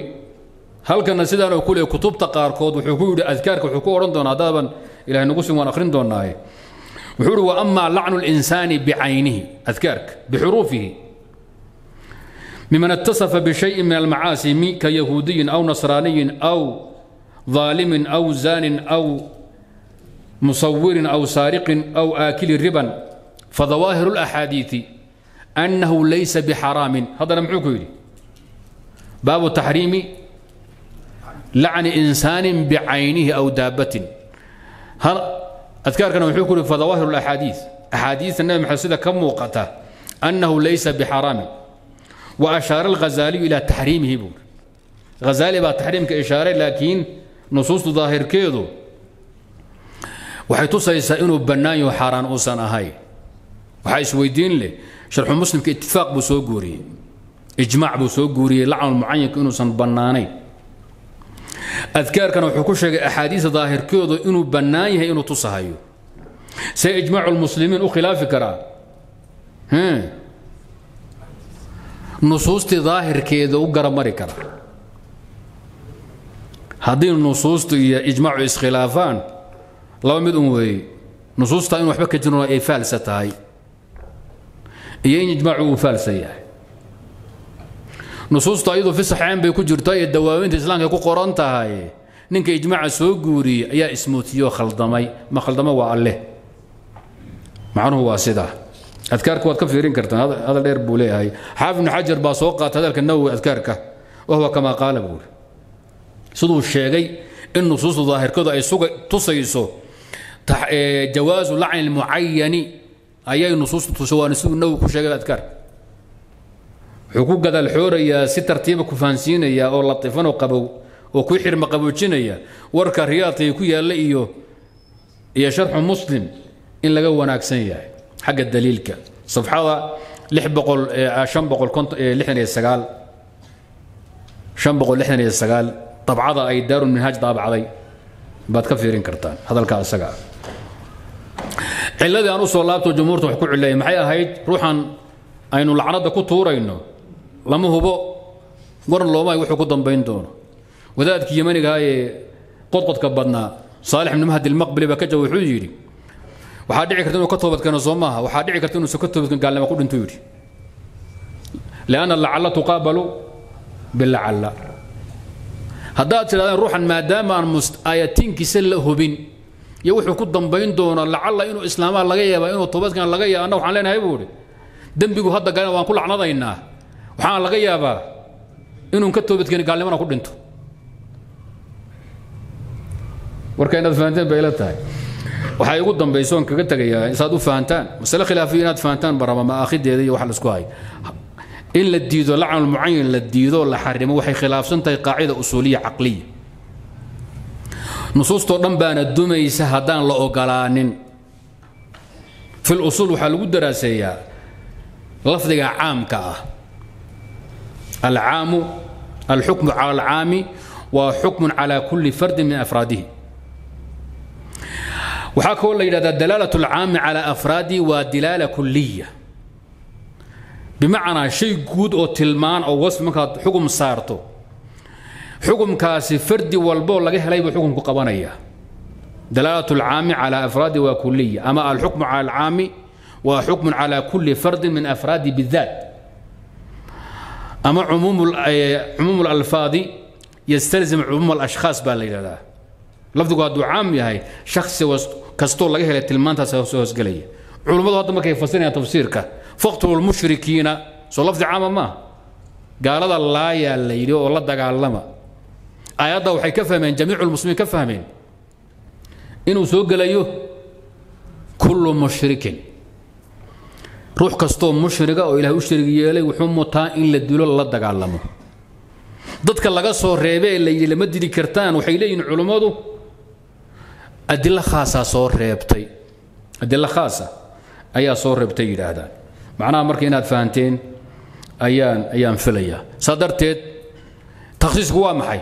halkana sidaanoo kule kutubta qaarkood wuxuu ku yidhi adkaarka wuxuu ku odhan doonaa haddaaban ilahay nagu sin waan akhrin doonaaye wuxuu yidhi wa amaa lacnu linsaani bicaynihi adkaarka bixuruufihi miman اtasafa bishayin min almacaasi ka yahuudiyin aw nasraaniyin aw ظaalimin aw zaanin aw musawirin aw saariqin aw aakili riban fadawaahiru اlaxaadiii annahu laysa bixaraamin haddana muxuu ku yidhi? Baabu taxriimi lacni insaanin bicaynihi aw daabbatin. Adkaarkana wuxuu ku yidhi fadawaahiru اlaxaadiid axaadiista nabi maxamed sida ka muuqata annahu laysa bixaraamin wa ashaara alghazaaliyu ilaa taxriimihi buuri ghazaali baa taxriimka ishaaray laakiin nusuustu daahirkeedu waxay tusaysaa inuu bannaan yaho xaaraan uusan ahayn waxaa isweydiin leh sharxu muslimka itifaaq buu soo guuriyey. Ijmaac buu soo guuriyey lacnul mucayanka inuusan bannaanayn. Adkaarkana wuxuu ku sheegay axaadiista daahirkoodu inuu bannaan yahay inuu tusahayo. See ijmaacu lmuslimiin u khilaafi karaa nusuustii daahirkeeda u garamari kara. Haddii nusuustu iyo ijmaacu iskhilaafaan laba mid un weeye nusuustaa in waxba ka jirno ay faalsa tahay. Iyo in ijmaacu uu faalsa yahay. Nusuusta iyadu fi saxeen bay ku jirtaa iyo dawaawinta islaamka ku qoran tahay. Ninka ijmaaca soo guuriyey ayaa ismootiyoo khaldamay. Ma khaldamo waa alleh. Macnuhu waa sidaa adkaarka waad ka fiirin kartaan hadal dheer buu leeyahay. Xaafid ibnu xajar baa soo qaata hadalka nawowi adkaarka. Wahuwa kamaa qaala buuri siduu sheegay in nusuusta daahirkoodu ay suga tusayso jawaasu lacni lmucayani ayay nusuustu tusay waana siduu nawowi ku sheegay adkaarka wuxuu ku gadaal xoorayaa si tartiiba ku fahansiinayaa oo latifanoo qabow oo ku xirma qaboojinaya warka riyaadka ku yaalla iyo iyo sharxu muslim in laga wanaagsan yahay xagga daliilka. Safxada lix boqol shan boqol konton lixdan iyo sagaal. Shan boqol lixdan iyo sagaal. Dabcada ay minhaaj daabacday. Baad ka fiirin kartaan hadalka isaga ah ciladii aan u soo laabto jumhuurta wax ku cileeyay maxay ahayd ruuxan aynu lacnada ku tuurayno? Lama hubo. Waran looma wuxuu ku dambayn doono. Wadaadkii yamaniga ee qodqodka badnaa saalix ibn mahdi almaqbili baa ka jawa wuxuu yidhi waxaa dhici karta inuu ka toobadkeeno soo maaha. Waxaa dhici karta inuusan ka toobadkeen gaalnimo ku dhinto yidhi. Lianna lacalla tuqaabalu bilacalla haddaad tidhahdeen ruuxan maadaama aan aayatiinkiisa la hubin iyo wuxuu ku dambayn doono lacalla inuu islaamaa laga yaaba inuu toobadkeen laga yaaba anna waxaan leenahay buu idhi dembigu hadda galena waan ku lacnadaynaa waxaana laga yaabaa inuun ka toobadkeeni gaalnimona ku dhinto. Warka inaad fahanteen bay ila tahay. Waxaa igu dambayso oon kaga tegayaa saad u fahantaan. Masale khilaafiya inaad fahantaan baraba maaakideeda iyo wax la isku hay in la diido lacnul mucayan la diido la xarimo waxay khilaafsan tahay qaacida usuuliya caqliya nusuustoo dhan baana dumaysa haddaan la ogolaanin. Fi lusuul waxaa lagu daraaseeyaa lafdiga caamka ah. Alcaamu alxukmu cala alcaami waa xukmun cala kulli fardin min afraadihi. Waxaa kaloo la yidhahdaa dalaalat alcaami cala afraadihi waa dilaala kuliya bimacnaa shay guud oo tilmaan oo wasf markaad xugum saarto xukumkaasi fardi walboo laga helay buu xukumku qabanaya. Dalaalat alcaami cala afraadi waa kuliya ama alxukmu cala alcaami waa xukmun cala kulli fardin min afraadi bidaat ama cumuum اlalfaadi yastalzim cumuum alashkhaas baa la yidhahdaa. Lafdigu hadduu caam yahay shaksi kastoo laga helay tilmaantaas hoosgelaya culummadu hadda markay fasirayaan tafsiirka faqtulu lmushrikiina soo lafdi caama maaha gaalada laayaa la yidhi oo la dagaalama aayadda waxay ka fahmeen jamiicu lmuslimiin ka fahmeen inuu soo gelayo kullu mushrikin. Ruux kastoo mushriga oo ilahay u shrig yeelay wuxuu mutaa in la dilo la dagaalamo. Dadka laga soo reebee la yidhi lama dili kartaan. Waxay leeyihiin culummadu adilo khaasaa soo reebtay. Adilo khaasa ayaa soo reebtay yidhaahdaan. Macnaha marka inaad fahanteen ayaan ayaan filayaa. Saa takhsiisku waa maxay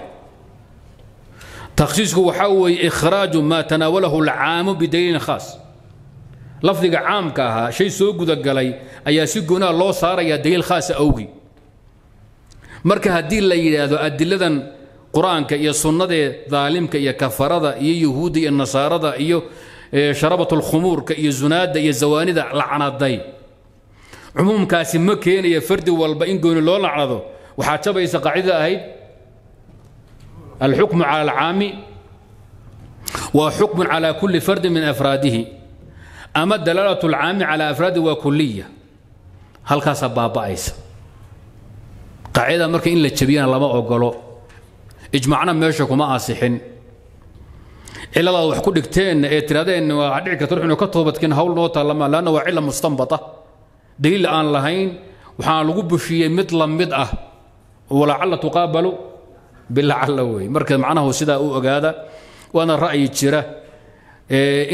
takhsiisku waxaa weeye ikhraaju maa tanaawalahu alcaamu bidaliilin khaas. Lafdiga caamka ahaa shay soo gudagalay ayaa si goonaa loo saarayaa daliil khaasa awgi marka haddii la yidhaahdo adiladan qur'aanka iyo sunnadee daalimka iyo kafarada iyo yuhuudda iyo nasaarada iyo sharabatulkhumuurka iyo zunaadda iyo zawaanida lacnaday cumuumkaasi ma keenaya fardi walba in gooni loo lacnado waxaa jabaysa qaacidada ahayd alxukmu cala alcaami waa xukmun cala kulli fardin min afraadihi ama dalaalat alcaami cala afraadi waa kuliya halkaasaa baaba'aysa qaacidada marka in la jabiyana lama ogolo ijmacna meesha kuma asixin ciladaad wax ku dhigteen ee tirahdeen waa dhici karta inuu ka toobadkeen hawl noo taallama laanna waa cila mustanbata daliil aan lahayn waxaa lagu mid la bilacalla wey marka macnahu sidaa u ogaada waana ra'yi jira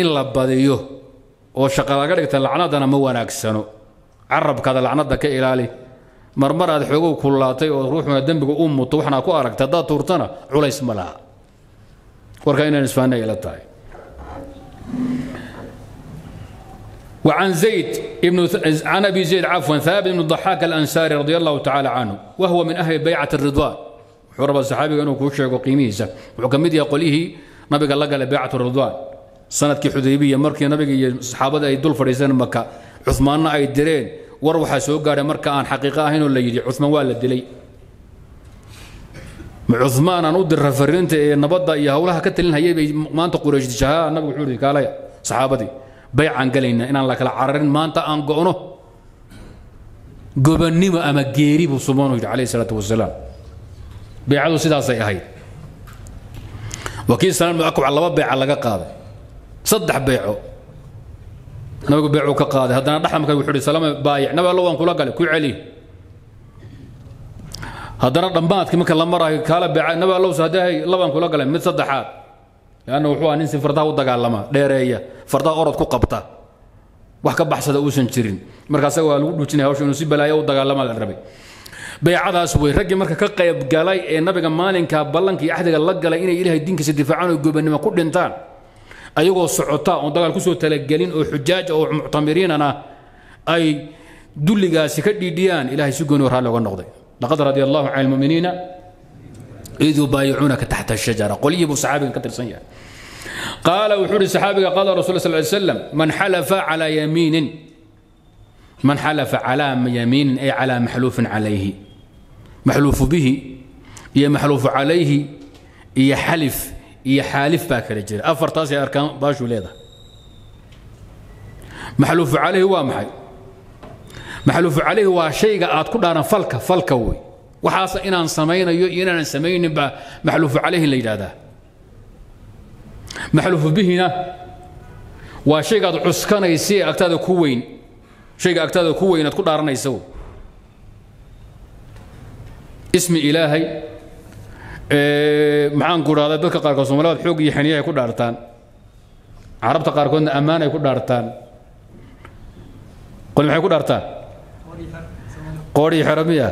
in la badiyo oo shaqa laga dhigta lacnadana ma wanaagsano carabkaada lacnada ka ilaali marmar aad xoogow kullaatay oo ruuxuna dembiga u muto waxna ku aragta haddaad tuurtana culays ma laha warka inaan isfahanay ila tahay وعن زيد ابن عن ابي زيد عفوا ثابت بن الضحاك الانصاري رضي الله تعالى عنه وهو من اهل بيعه الرضوان wuxuu rabaa saxaabiga inuu kuu sheego qiimihiisa. Wuxuu ka mid yahay qolyihii nabiga la galay baycatu ridwaan sannadkii xudaybiya markii nabiga iyo saxaabada ay dul fadhiiseen maka cumaanna ay direen war waxaa soo gaadhay marka aan xaqiiqo ahaynoo la yidhi cumaan waa la dilay. Cumaan aan u dira fariinta ee nabadda iyo hawlaha ka talin bay maanta qurayshtishaha nabigu wuxuu yidhi kaalaya saxaabadii baycaan galaynaa inaan la kala cararin maanta aan go'no. Gobannimo ama geeri buu sumaanu yidhi calayhi salaatu wasalaam baycadu sidaasay ahayd. Wakiil salaan akwac laba bayca laga qaaday. Saddex beeco. Nabigu beecuu ka qaaday. Haddana dhaxlamka wuxuu ihi salama baayic. Nabi allo waan kula galay ku celi. Haddana dhammaadkii marka la marayo kaala beeca nabi allow sadehay labaan kula galay mid saddexaad. Leanna wuxuu ah nin fardaha u dagaalama dheereeya fardaha orod ku qabta. Wax ka baxsada uusan jirin. Marka waa lagu dhujinaya hawsha inuu si balaayo u dagaalama la rabay baycadaas wey raggii marka ka qayb galay ee nabiga maalinkaa ballankii axdiga la galay inay ilaahay diinkiisa difaacaan oo gobannimo ku dhintaan. Ayagoo socota oon dagaal ku soo talagelin oo xujaaj oo muctamiriinana ay dulligaasi ka dhiidhiyaan ilahay si gooni raalli oga noqday. Laqad radi allahu can almuminiina id yubaayicuunaka taxta ashajara qolyihii buu saxaabigan ka tirsan yahay. Qaala wuxuu ihi saxaabiga qaala rasul sal ly slam man xalafa calaa yamiinin. Man xalafa calaa yamiinin ay calaa maxluufin calayhi maxluufu bihi iyo maxluufu calayhi iyo xalif iyo xaalif baa kala jira. Afartaasay arkaan baashuu leedahay. Maxluufu calayhi waa maxay? Maxluufu calayhi waa shayga aad ku dhaaran falka falka wey. Waxaas inaan samaynayo iyo inaanan samaynin baa maxluufu calayhi la yidhahdaa maxluufu bihina waa shayga aad cuskanaysa ee agtaada ku weyn. Shayga agtaada ku weyn aad ismi ilaahay maxaan ku dhahdaa dadka qaarkood soomaalida xoog iyo xiniyahay ku dhaartaan. Carabta qaarkoodna ammaan ay ku dhaartaan. Qoli maxay ku dhaartaan qoodhi xeramiya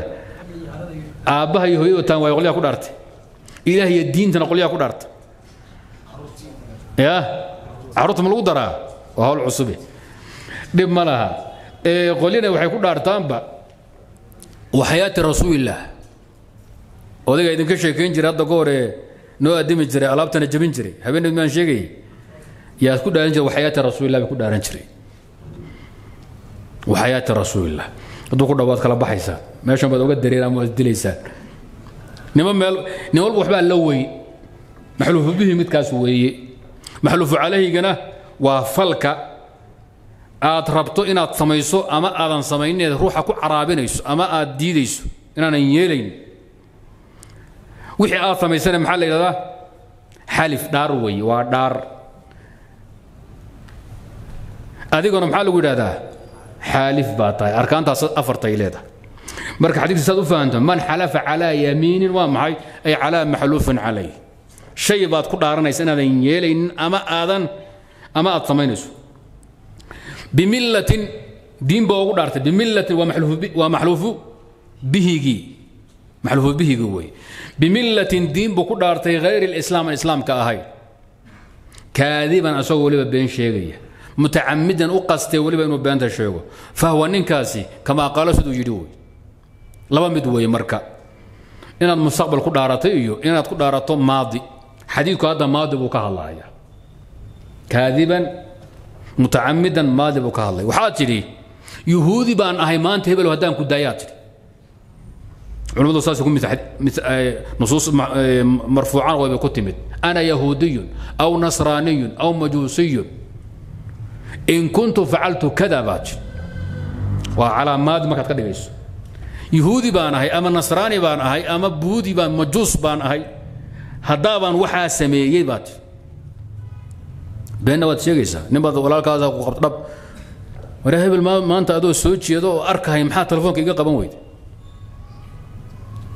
aabbaha iyo hooyada taan waay qolyaha ku dhaartay. Ilaah iyo diintana qolyaha ku dhaarta ya carruurta ma lagu daraa? Waa hawl cusube dhib ma laha. Qolyana waxay ku dhaartaanba. Waxyaati rasuulillaah odayga idinka sheekayn jiray hadda ka hore noo addimi jiray alaabtana jabin jiray. Habeen maan sheegayay yaad ku dhaaran jiray waxyaati rasuulillah bay ku dhaaran jiray. Waxyaati rasuulillah. Hadduu ku dhawaad kala baxaysaan meeshan baad oga dareer ama waad dilaysaan. Nima meel nin walba waxbaa la wey maxluufu bihi midkaas weeye. Maxluufu calayhigana waa falka aad rabto inaad samayso ama aadan samayneed ruuxa ku caraabinayso ama aad diidayso inaanan yeelayn wixii aad samaysana maxaa la yidhahdaa? Xalif dhaar weeye waa dhaar. Adiguna maxaa lagu yidhahdaa? Xaalif baa tahay. Arkaantaas afartay leedahay. Marka xadiiska saad u fahanto man xalafa calaa yamiinin waa maxay? Ay calaa maxluufin calayh shay baad ku dhaaranaysa inaadan yeelaynin ama aadan ama aad samaynayso. Bimillatin diin baa ugu dhaartay. Bimillatin waa maxluufu bihigii. Maxluufu bihigii weeye bimillatin diin buu ku dhaartay hayr lislaam aan islaamka ahayn kaadiban asagoo weliba been sheegaya. Mutacamidan u qastay weliba inuu beenta sheego. Fahwa ninkaasi kamaa qaalo siduu yidhi wey laba mid weeye marka. Inaad mustaqbal ku dhaaratay iyo inaad ku dhaarato maadi. Xadiidku hadda maadi buu ka hadlaya kaadiban mutacamidan maadi buu ka hadlay. Waxaad tidhi yuhuudi baan ahay maanta hebel haddaan ku daayaa tidhi culimadu saas ku nusuus marfuucan wayba ku timid. Ana yahuudiyun aw nasraaniyun aw majuusiyun. In kuntu facaltu kada baad tidhi waa calaamaad markaad ka dhigayso. Yuhuudi baan ahay ama nasraani baan ahay ama buudi baan majuus baan ahay haddaabaan waxaa sameeyey baad tidhi beenna waad sheegaysaa nin baad walaalkaasa ku qabto dhab hebel maanta adoo soo jeedo oo arkahay maxaa telefoonka iga qaban weyda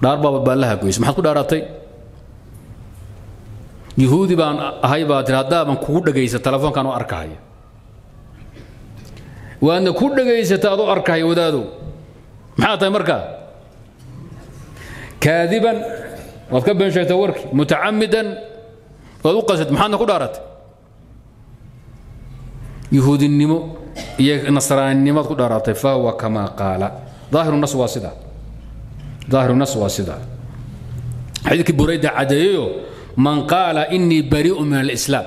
dhaar baaba baallaha goysa maxaad ku dhaaratay yuhuudi baan ahay baa tiri haddaaban kugu dhegaysa telefoonkaan oo arkahaya waadna ku dhegaysata adoo arkahaya wadaadow maxaa tahay markaa? Kaadiban waad ka been sheegtay warkii mutacamidan waad u qasad maxaadna ku dhaaratay yuhuudinimo iyo nasraaninimaad ku dhaaratay fahuwa kamaa qaala. Aahiru nas waa sidaa aahiru nas waa sidaa xadiidkii burayda cadeeyeyo man qaala inii barii'u min alislaam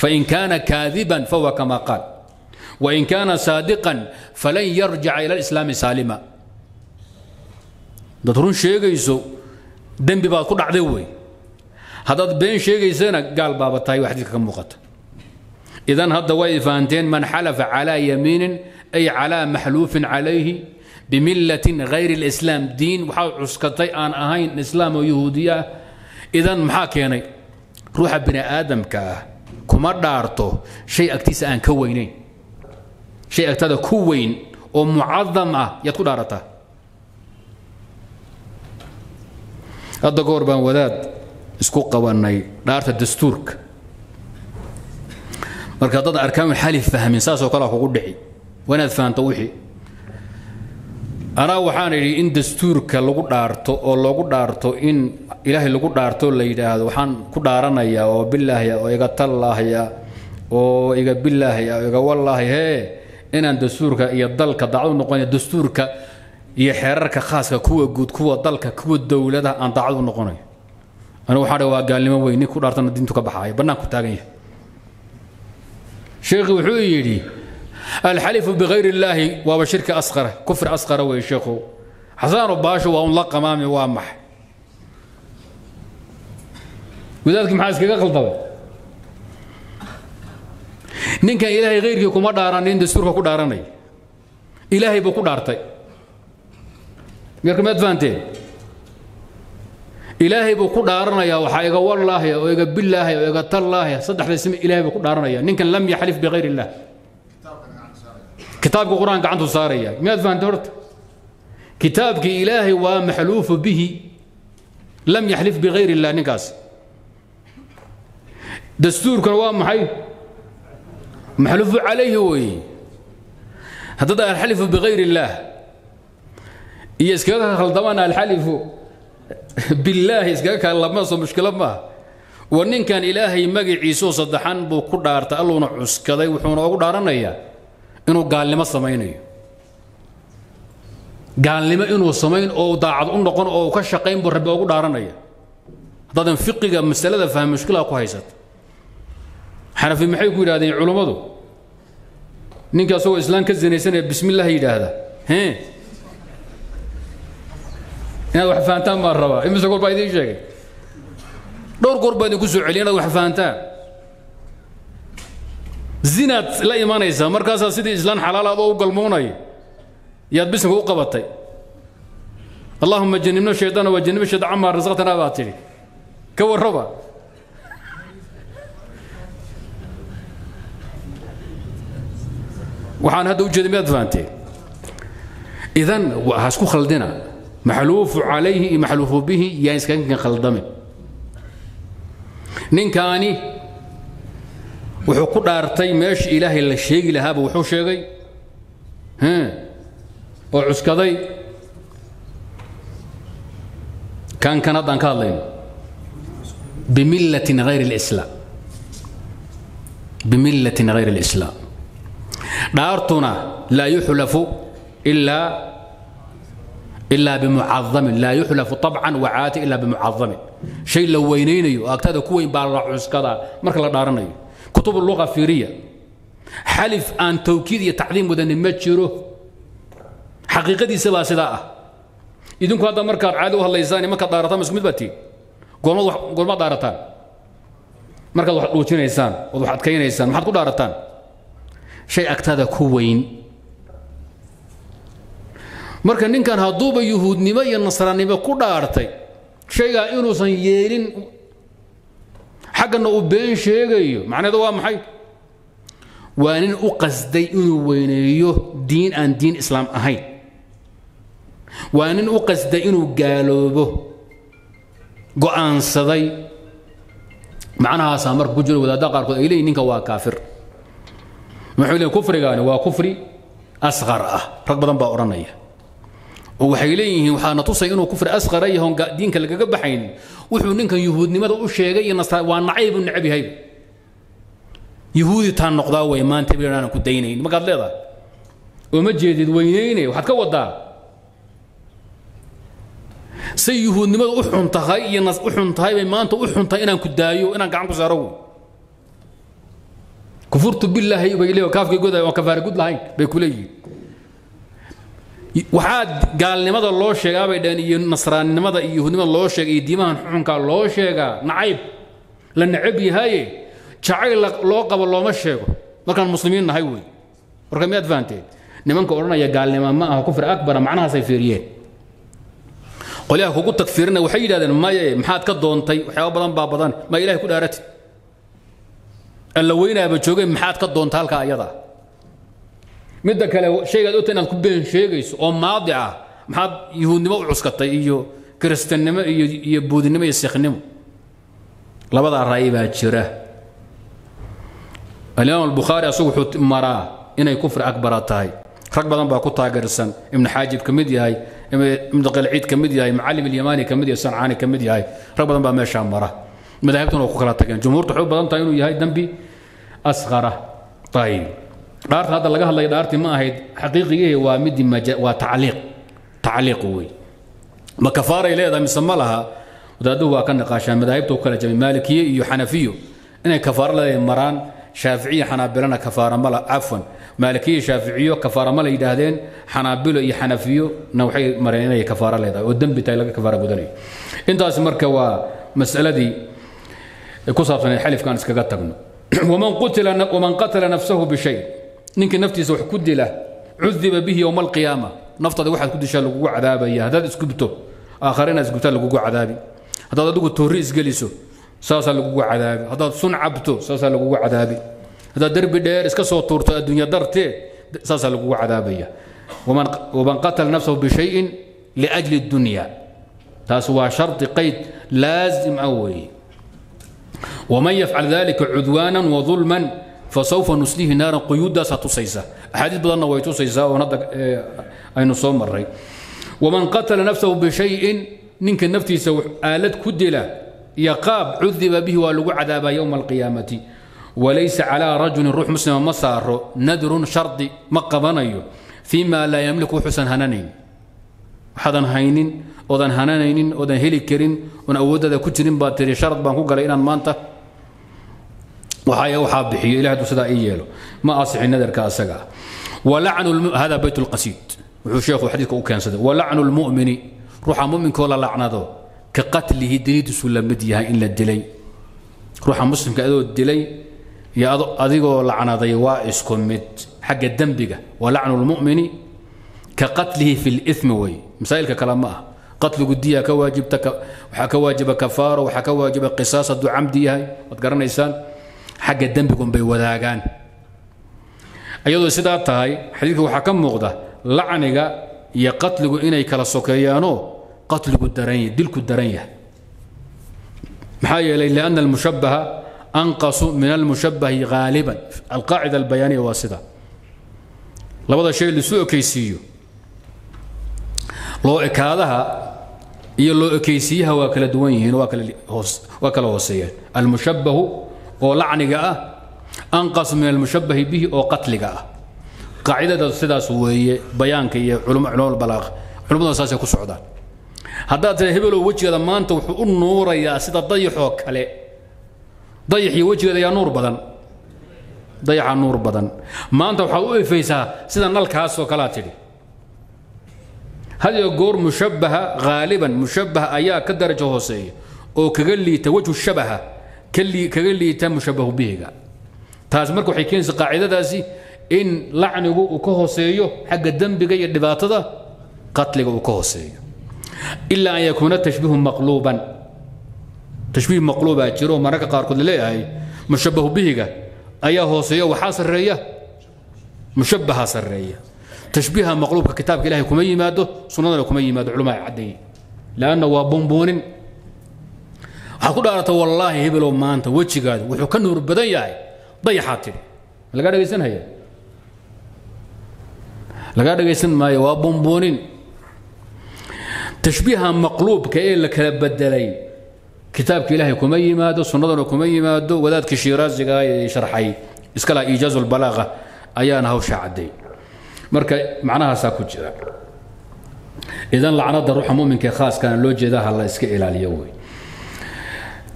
fain kaana kaadiban fahuwa kamaa qaal wain kaana saadiqan falan yarjica ila alislaami saalima dad run sheegayso dembi baad ku dhacday wey haddaad been sheegaysana gaal baaba tahay waa xadiidka ka muuqata idan hadda way fahanteen man xalafa calaa yamiinin ay calaa maxluufin calayhi bimillatin hayri اlislaam diin waxaa cuskatay aan ahayn islaam oo yahuudiya ah idan maxaa keenay ruuxa bini aadamka ah kuma dhaarto shay agtiisa aan ka weynayn shay agtada ku weyn oo mucadam ah yaad ku dhaarataa hadda hor baan wadaad isku qabannay dhaarta dastuurka marka dad arkaanul xalif fahmin saasoo kalea kugu dhici waa inaad fahanto wixii anaa waxaan idhi in dastuurka lagu dhaarto oo loogu dhaarto in ilaahay lagu dhaarto la yidhaahdo waxaan ku dhaaranayaa oo bilaahya oo iga tallaahya oo iga bilaahya oo iga wallaahy hee inaan dastuurka iyo dalka daacad noqonaya dastuurka iyo xeerarka khaaska kuwa guud kuwa dalka kuwa dowladaha aan daacad noqonayo anigu waxaa dha waa gaalnimo weyn nin ku dhaartana diintu ka baxaaya bannaanku taagan yahay. Sheekhi wuxuu yidhi alxalifu bikayr illaahi waaba shirki asqara kufri asqara wey sheekhu xasaanu baasho waa un la qamaami waa max wadaadkii maxaa iskaga qaldamay ninkan ilaahay hayrkii kuma dhaaranin dastuurka ku dhaaranay ilaahay buu ku dhaartay marka maad fahanteen ilaahay buu ku dhaaranayaa waxaa iga wallaahya oo iga bilaahya oo iga tallaahya saddexda ismi ilaahay buu ku dhaaranaya ninkan lam yaxlif bikayr illah kitaabka qur'aan gacantu saaraya. Miyaad fahanteen horta? Kitaabkii ilaahay waa maxluufu bihi lam yaxlif bikayr illah ninkaas. Dastuurkana waa maxay? Maxluufu calayhi weeye. Haddada alxalifu bikayr illaah iyo iskaga khaldamaan alxalifu billaahi iskaga kaalamaasoo mushkilo maaha. Wa ninkan ilaahay magaciisoo saddexan buu ku dhaartay alluuna cuskaday wuxuuna ugu dhaaranayaa inuu gaalnimo samaynayo. Gaalnimo inuu samayn oo daacad u noqon oo ka shaqayn buu rabbi ugu dhaaranaya. Haddaadan fiqiga masalada faham mushkilaa ku haysata. Xanafi maxay ku yidhahdeen culummadu ninka asagoo islaan ka zinaysanaya bismillah yidhaahda. Hee inaad wax fahantaan baan rabaa. Imise goor baa idiin sheegay? Dhowr goor baa idinku soo celiya inaad wax fahantaan zinaad la imanaysaa markaasaa sidii islaan xalaal adoo u galmoonaya yaad bisinka u qabatay. Allahuma janibna shaydaana wa janibna shaydan camaa rasaqtana baa tidhi. Ka warraba. Waxaan hadda u jeeday miyaad fahanteen? Idan ha isku khaldina. Maxluufu calayhi iyo maxluufu bihi yaan iskaga khaldamin ninkaani wuxuu ku dhaartay meesha ilaahay la sheegi lahaaba wuxuu sheegay oo cuskaday kan kan haddaan ka hadlayno bimillatin hayr اlislaam bimillatin hayr اlislaam dhaartuna laa yuxlafu ilaa ilaa bimucadamin laa yuxlafu طabcan wacaati ilaa bimucadamin shay la weynaynayo oo agtada ku weyn baa la cuskadaa marka la dhaaranayo kutub luqa fiiriya. Xalif aan tawkiid iyo tacdiim wadanin ma jiro. Xaqiiqadiisa baa sidaa ah. Idinku hadda markaad caadi u hadlaysaan markaad dhaarataan isku mid baa tiin goormaad dhaarataan markaad wax dhuujinaysaan ood wax adkaynaysaan maxaad ku dhaarataan shay agtada ku weyn. Marka ninkan hadduuba yuhuudnimo iyo nasraannimo ku dhaartay shaygaa inuusan yeelin xaggana uu been sheegayo. Macnaheedu waa maxay? Waa nin u qasday inuu weyneeyo diin aan diin islaam ahayn. Waa nin u qasday inuu gaaloobo go'aansaday. Macnahaasaa marka ku jiro wadaadda qaarkood ay leeyihiin ninka waa kaafir. Waxay leeyihiin kufrigaani waa kufri asqar ah. Rag badan baa odhanaya waxay leeyihiin waxaa na tusay inuu kufri asqara yahoon diinka lagaga baxaynin wuxuu ninkan yuhuudnimada u sheegay iyo nasra waa nacaybu necab yahay. Yuhuudi taan noqdaa way maanta aanan ku daynayn. Markaad leedahay? Oo ma jeedid weyneyne waxaad ka wadaa say yuhuudnimada u xun tahay iyo u xun tahay bay maanta u xun tahay inaan ku daayo inaan gacan ku saaro. Wey kufurtu billaahi bay leeyihiin kaafkay godaay waan kafaara gud lahayn bay ku leeyihiin waxaa gaalnimada loo sheegaa bay dhaheen iyo nasraannimada iyo yuhuudnimada loo sheega iyo diimahan xunkaa loo sheegaa. Nacayb la necab yahaye jacayl loo qabo looma sheego. Markaan muslimiin nahay wey. Marka miyaad fahanteen? Nimanka odhanaya gaalnimo ma aha kufri akbara macnahaasay fiiriyeen. Qolyaha kugu tagfiirina waxay yidhahdeen maye maxaad ka doontay? Waxyaaba badan baa badan. Ma ilahay ku dhaaratid alla weynaaba joogay maxaad ka doonta halkaa ayadaa midda kale shaygaad ogta inaad ku been sheegayso oo maadi ah maxaad yuhuudnimo u cuskatay iyo kiristannimo iyo iyo buudinimo iyo sikhnimo labadaa ra'yi baa jira. Alimaam albukhaari asagu wuxuu maraa inay kufri akbara tahay. Rag badan baa ku taageersan. Ibnu xaajib ka mid yahay ibnu qalciid ka mid yahay macalim ilyamaani ka mid yahay sancaani ka mid yahay. Rag badan baa meeshaa mara madaahibtuna waa ku kala tageen. Jumhuurtu waxay u badan tahay inuu yahay dembi asqara ayib dhaarta hadda laga hadlaya dhaartii ma ahayd xaqiiqigii waa midii waa tacliiq tacliiq wey ma kafaaray leedahay mise ma laha wadaaduhu waa ka niqaashaan madaahibta u kala jabay maalikiye iyo xanafiyo inay kafaaro leedahay maraan shaaficiya xanaabilana kafaara mala cafwan maalikiya shaaficiyo kafaara ma la yidhaahdeen xanaabilo iyo xanafiyo na waxay mareen inay kafaaro leedahay oo dembi tahay laga kafaara gudanayo intaasi marka waa masaladii ku saabsaneed xalifkaan iskaga tagno waman qutila waman qatala nafsahu bishay ninkii naftiisa wax ku dila cudiba bihi yowma alqiyaama. Naftaada waxaad ku dishaa lagugu cadaabaya haddaad isgubto aakhare inaad lagugu cadaabi. Haddaad adigu toorri isgeliso saasaa lagugu cadaabi. Haddaad sun cabto saasaa lagugu cadaabi. Haddaad derbi dheer iska soo tuurto adduunya dartee saasaa lagugu cadaabaya. Waman qatala nafsahu bishayin liajli dunya taas waa shardi qayd laazim ah weeye fasawfa nusliihi naaran quyuuddaasaa tusaysa axaadiis badanna way tusaysaa oon hadda aynu soo maray waman qatala nafsahu bishayin ninka naftiisa aalad ku dila iyo qaab cudiba bihi waa lagu cadaabaa yowma alqiyaamati walaysa calaa rajulin ruux muslima ma saaro nadrun shardi ma qabanayo fii laa yamliku wuxuusan hananayn waxaadan haynin oodan hananaynin oodan heli karin oon awooddaada ku jirin baad tiri shard baan ku galay inaan maanta waxaa bixiyo ilaah hadduu sidaa ii yeelo. Ma asixi nadarka asaga. Ah hada bayt lqasiid wuxuu sheekhu xadiidka u keensaday. Walacnu lmu'mini. Ruuxa mu'minkoo la lacnado. Ka qatlihi dilidiisu la mid yahay in la dilay. Ruuxa muslimka adoo dilay iyo adigoo lacnaday waa isku mid. Xagga dembiga walacnu lmu'mini. Ka qatlihi fi lithmi wey. Masaa'ilka kale ma ah qatligu diya ka waajibta waxaa ka waajiba kafaaro waxaa ka waajiba qisaas hadduu camdi yahay. Waad garanaysaan xagga dembigun bay wadaagaan. Iyadoo sidaa tahay xadiidka waxaa ka muuqda lacniga iyo qatligu inay kala sokeeyaanoo qatligu daran dilku daran yahay. Maxaa yeelay lianna almushabbaha anqasu min almushabbahi ghaaliban. Alqaacida albayaaniya waa sida. Labada shay lisu ekaysiiyo. Loo ekaadaha iyo loo ekaysiyaha waa kala duwan yihiin waa kala hoos waa kala hooseeyaan. Almushabbahu oo lacniga ah anqas min almushabbahi bihi oo qatliga ah. Qaacidada sidaas weeye bayaanka iyo culumul balaaq culummada saasay ku socdaan. Haddaad tira hebelow wejigeeda maanta wuxuu u nuurayaa sida dayaxoo kale. Dayax iyo wejigeeda ayaa nuur badan. Dayaxa nuur badan. Maanta waxaad u efaysaa sida nalkaasoo kalaa tidhi. Hadiyo goor mushabbaha ghaaliban mushabbaha ayaa ka darajo hooseeya oo kaga liita wajhu shabaha kaga liita mushabbahu bihiga. Taas marka waxay qaacidadaasi in lacnigu uu ka hooseeyo xagga dembiga iyo dhibaatada qatliga uu ka hooseeyo. Ilaa an yakuuna tashbiihu maqluuban. Tashbiih maqluubaa jiro mararka qaarkood la leeyahay mushabahu bihiga ayaa hooseeya waxaa sarreeya mushabaha sarreeya. Tashbiiha maqluubka kitaabka ilahay kuma yimaado sunnadana kuma yimaado culamaa caddeeye. Lanna waa buunbuunin waxaad ku dhaarata wallaahi hebelow maanta wejigaada wuxuu ka nuur badan yahay. Dayaxaa tidhi. Lagaa dhegaysanhaya lagaa dhegaysan maayo? Waa buunbuunin. Tashbiiha maqluubka ee la kala bedelay kitaabka ilaahay kuma yimaado sunnadana kuma yimaado wadaadka shiiraasiga ee sharxay iskala iijaazu lbalaaqa ayaana hawsha cadday. Marka macnahaasaa ku jira. Idan lacnada ruuxa muminka ee khaaskana loo jeeda ha la iska ilaaliyo wey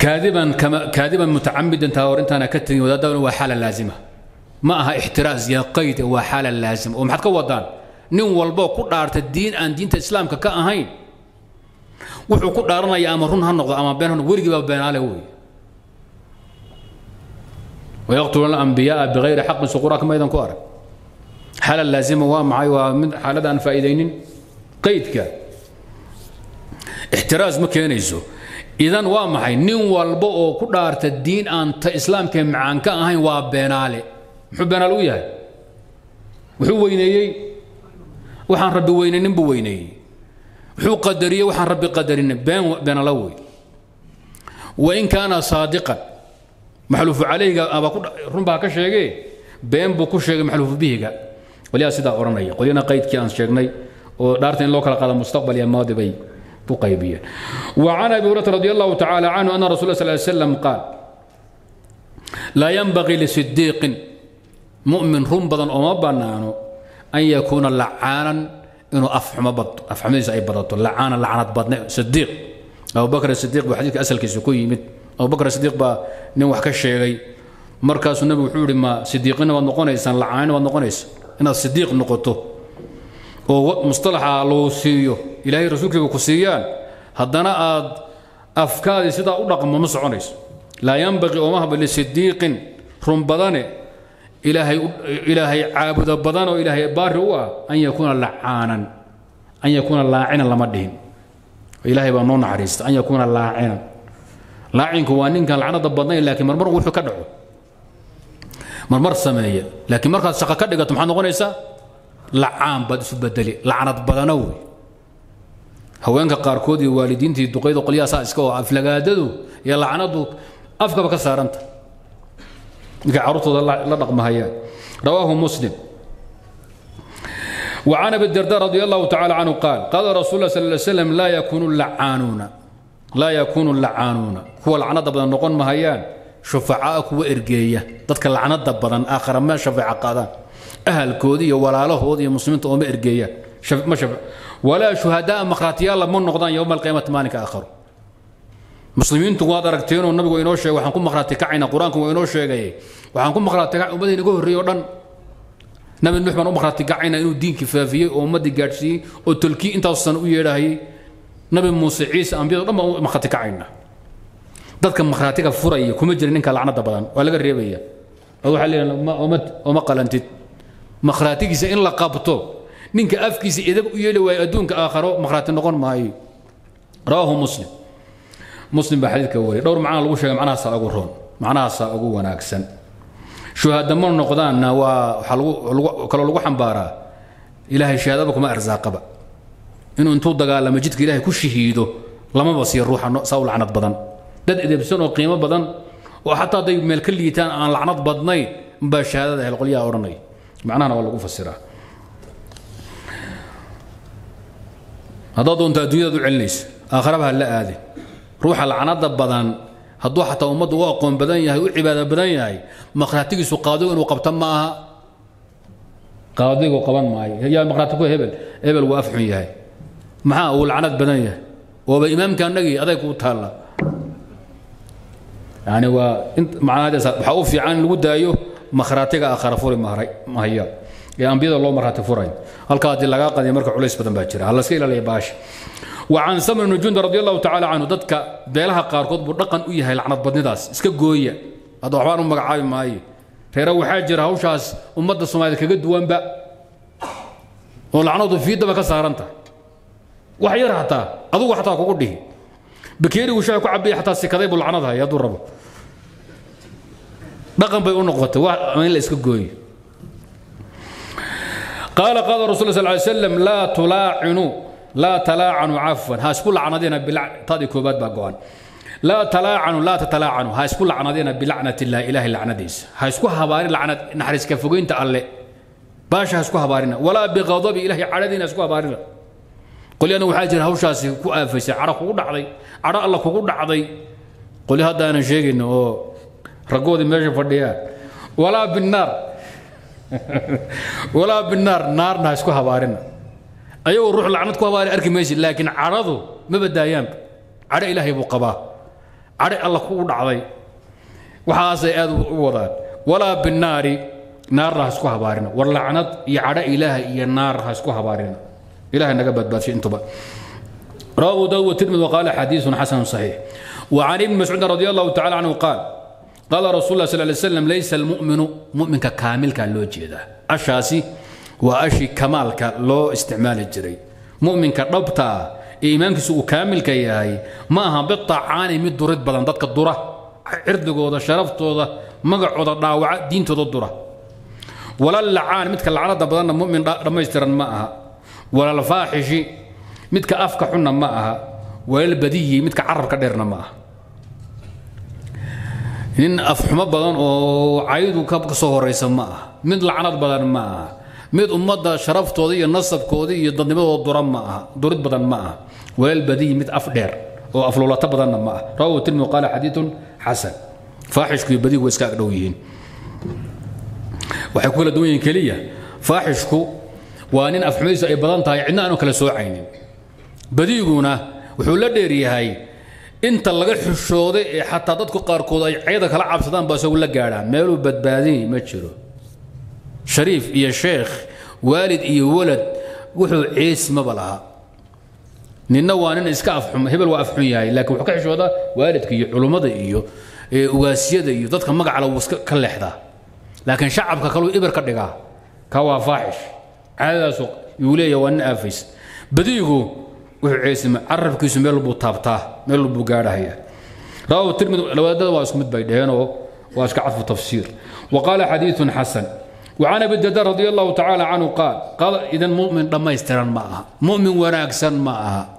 kaadiban mutacamidan taa hor intaana ka tegin wadaadana waa xaala laazima. Ma aha ixtiraas ya qayd waa xaala laazima. Oo maxaad ka wadaan? Nin walbo ku dhaarta diin aan diinta islaamka ka ahayn wuxuu ku dhaaranaya ama run ha noqdo ama been ha noqdo weligii baa beenaale wey wayaqtuluuna alambiyaaa bigayri xaqin suquraaka maydan ku arag. Xaala laazima waa maxay? Waa mid xaalada aan faa'iidaynin. Qaydka. Ixtiraas ma keenayso idan waa maxay? Nin walba oo ku dhaarta diin aan ta islaamkee macaan ka ahayn waa beenaale muxuu beenaale u yahay? Wuxuu weyneeyey. Waxaan rabbi weynaynin buu weyneeyey. Wuxuu qadariyey waxaan rabbi qadarinin. Been beenala wey. Wain kaana saadiqan. Maxluufu calayhiga aba ku run baa ka sheegee? Been buu ku sheegay maxluufu bihiga. Qolyaha sidaa odhanaya. Qolyana qaydkii aan sheegnay oo dhaarta in loo kala qaada mustaqbal iyo maadi bay ku qaybiyeen وعن أبي هريرة رضي الله تعالى عنه أن رسول الله صلى الله عليه وسلم قال لا ينبغي لصديق مؤمن رم بدن أو بنانو أن يكون لعانا إنه أفحم بط أفحم أي بدط لعانا لعنة بدن صديق أبو بكر الصديق بحديث أسأل كيسكوي يمد أبو بكر الصديق با نوح كشيغي مركز النبي وحوري ما صديقنا ونقونيس لعان ونقونيس إن الصديق نقطه oo mustalaxa loo siiyo ilaahay rasuulkiiba ku siiyaan haddana aad afkaadii sidaa u dhaqmo ma soconayso. Laa yanbaqii ooma haba lisidiiqin run badane ilaahay caabudo badan oo ilaahay baari u ah an yakuuna lacaanan an yakuuna laacinan lama dhihin. Ilaahay baa noo naxariista an yakuuna laacinan. Laacinku waa ninkan lacnada badnayn laakiin marmar wuxuu ka dhaco. Marmar sameeya laakiin markaad shaqo ka dhigato maxaad noqonaysaa lacaan baad isu bedeli lacnad badano wey haweenka qaarkood iyo waalidiintii duqayda qolyahaasaa iska oo aflagaadadu iyo lacnadu afkaba ka saaranta markay carruurtooda la dhaqmahayaan rawaahu muslim وعن ابي الدرداء رضي الله تعالى عنه قال قال رسول الله صلى الله عليه وسلم لا يكون اللعانون لا يكون اللعانون هو لعنة بدن نقون مهيان شفعاء وإرجية ضدك لعنة بدن آخر ما شفع قادان ahalkoodii iyo walaalahoodii iyo muslimiinta ooma ergeeyaan ma shaf walaa shuhadaa makhraatiyaalla ma noqdaan yowma alqiyaamati maalinka aakharu muslimiintu waad aragteenoo nabigu inoo sheegay waxaan ku makhraati kacayna qur'aanku waa inoo sheegay. Waxaan ku makhraati kacay ummadii inaga horreeyey o dhan. Nabi nuux baan u makhraati kacayna inuu diinkii faafiyey oo ummaddii gaadhsiiyey oo tolkii intaasan u yeedhahayey nabi muuse ciise ambiyado dhan baan u makhraati kacayna. Dadka makhraatiga furaya kuma jira ninka lacnada badan waa laga reebaya. Qabto ninka afkiisa edab u yeeli waayo adduunka aakharo makhraati noqon maayo. Rawaahu muslim. Muslim baa xadiidka wariyay dhowr macnaa lagu sheegay macnahaasaa ugu roon macnahaasaa ugu wanaagsan. Shuhaada noqdaanna waa waxaa lagu kaloo lagu xambaaraa ilaahay shahaadaba kuma arsaaqaba. Inuu intuu dagaalamo jidka ilaahay ku shahiido lamaba siiyo ruuxa saa u lacnad badan. Dad edebsan oo qiimo badan oo xataa hadday meel ka liitaan aan lacnad badnayn baa shahaadada hel qolyaha odhanaya macnahana waa lagu fasiraa haddaad doonto adduunyadaad u celinaysa aakharaba ha la aadin ruuxa lacnada badan hadduu xataa ummaddu u aqoon badan yahay u cibaado badan yahay makhraatigiisu qaadigu inuu qabta ma aha. Qaadigu qaban maayo. Yaa makhraatiku hebel hebel waa afxun yahay. Maxaa? Uu lacnad badan yahay. Waaba imaamka annagii aday kuu taalla. Yani waa macnahadeesa waxaa u fiican in lagu daayo makhraatiga aakhara furi mahaya ee ambiyada loo marhaati furay halkaa haddii lagaa qadiya marka culays badan baa jira. Halaska ilaaliya baasha wa can samr bn jund radi allahu tacala canhu dadka beelaha qaarkood buu dhaqan u yahay lacnad badnidaas. Iska gooya. Hadda waxbaan u magacaabi maayo. Reera waxaa jira hawshaas ummadda soomaaliyed kaga duwanba. Oo lacnadu fiidaba ka saaran tahay wax yar hataa adugu xataa kugu dhihi. Bakeerigu shaha ku cabbiya xataa sikaday buu lacnad haya hadduu rabo. Dhaqan bay u noqotay. In la iska gooyo qaala qaala rasul sal ly slam laa tulaacinu laa talaacanu cafwan ha isku lacnadina tadii koobaad baa go-an laa talaacanu laa tatalaacanu ha isku lacnadina bilacnat illahi ilahay lacnadiisa ha isku habaarin lacnad naxariiska fogeynta alle baasha ha isku habaarina walaa biqadabi ilahay cadhadiina ha isku habaarina qolyana waxaa jira hawshaasi ku aafaysay cadho kugu dhacday cadho alla kugu dhacday qolyo haddaanan sheegayno oo raggoodii meesha fadhiyaan walaa binnaar naarna ha isku habaarina ayagoo ruux lacnad ku habaari arki maysid laakiin cadhadu ma badaayaanba cadho ilaahay buu qabaa cadho alla kugu dhacday waxaasay aad u wadaan walaa binnaari naarna ha isku habaarina war lacnad iyo cadho ilaahay iyo naar ha isku habaarina ilahay naga badbaadshay intuba رواه أبو داود والترمذي وقال حديث حسن صحيح وعن ابن مسعود رضي الله تعالى عنه قال qaala rasul la sal l laysa almuminu muminka kaamilka loo jeeda ashaasi waa ashi kamaalka loo isticmaali jiray. Muminka dhabta ee iimaankiisu uu kaamilka yahay ma aha biacaani mid durid badan dadka dura. Cirdigooda sharaftooda magacooda dhaawaca diintooda dura. Wala midka lacnada badanna mumin dhammaystiran ma aha. Walalfaaxishi midka afka xunna ma aha. Walalbadiyi midka carabka dheerna ma aha nin afxumo badan oo caydu ka soo horaysa ma aha. Mid lacnad badan ma aha. Mid ummadda sharaftooda iyo nasabkooda iyo dadnimadooda dura ma aha. Durid badan ma aha. Walaalbadiyi mid af dheer oo afluulato badanna ma aha. Rawahu tirmidi qaala xadiidun xasan. Faaxishku iyo badigu way iska agdhow yihiin. Waxay ku duwan yihiin keliya. Faaxishku waa nin afxumadiisu ay badan tahay cidna aanu kala soocaynin badiguna wuxuu la dheeryahay inta laga xushooday ee xataa dadku qaarkood ay cayda kala cabsadaan baa isagu la gaadhaa. Meeluu badbaadin ma jiro. Shariif iyo sheekh waalid iyo walad wuxuu ciis maba laha ninna waa nin iska afxum hebel waa afxun yahay laakiin wuxuu ka xishoodaa waalidka iyo culummada iyo ugaasyada iyo dadka magacala wuu iska ka leexdaa laakiin shacabka kaluu ibir ka dhigaa. Ka waa faaxish caadadaasu yuu leeyahay waa nin aafays badiigu ميل تفسير وقال حديث حسن وعن ابي الدرداء رضي الله تعالى عنه قال قال اذا مؤمن لما يستران معها مؤمن وراكسن معها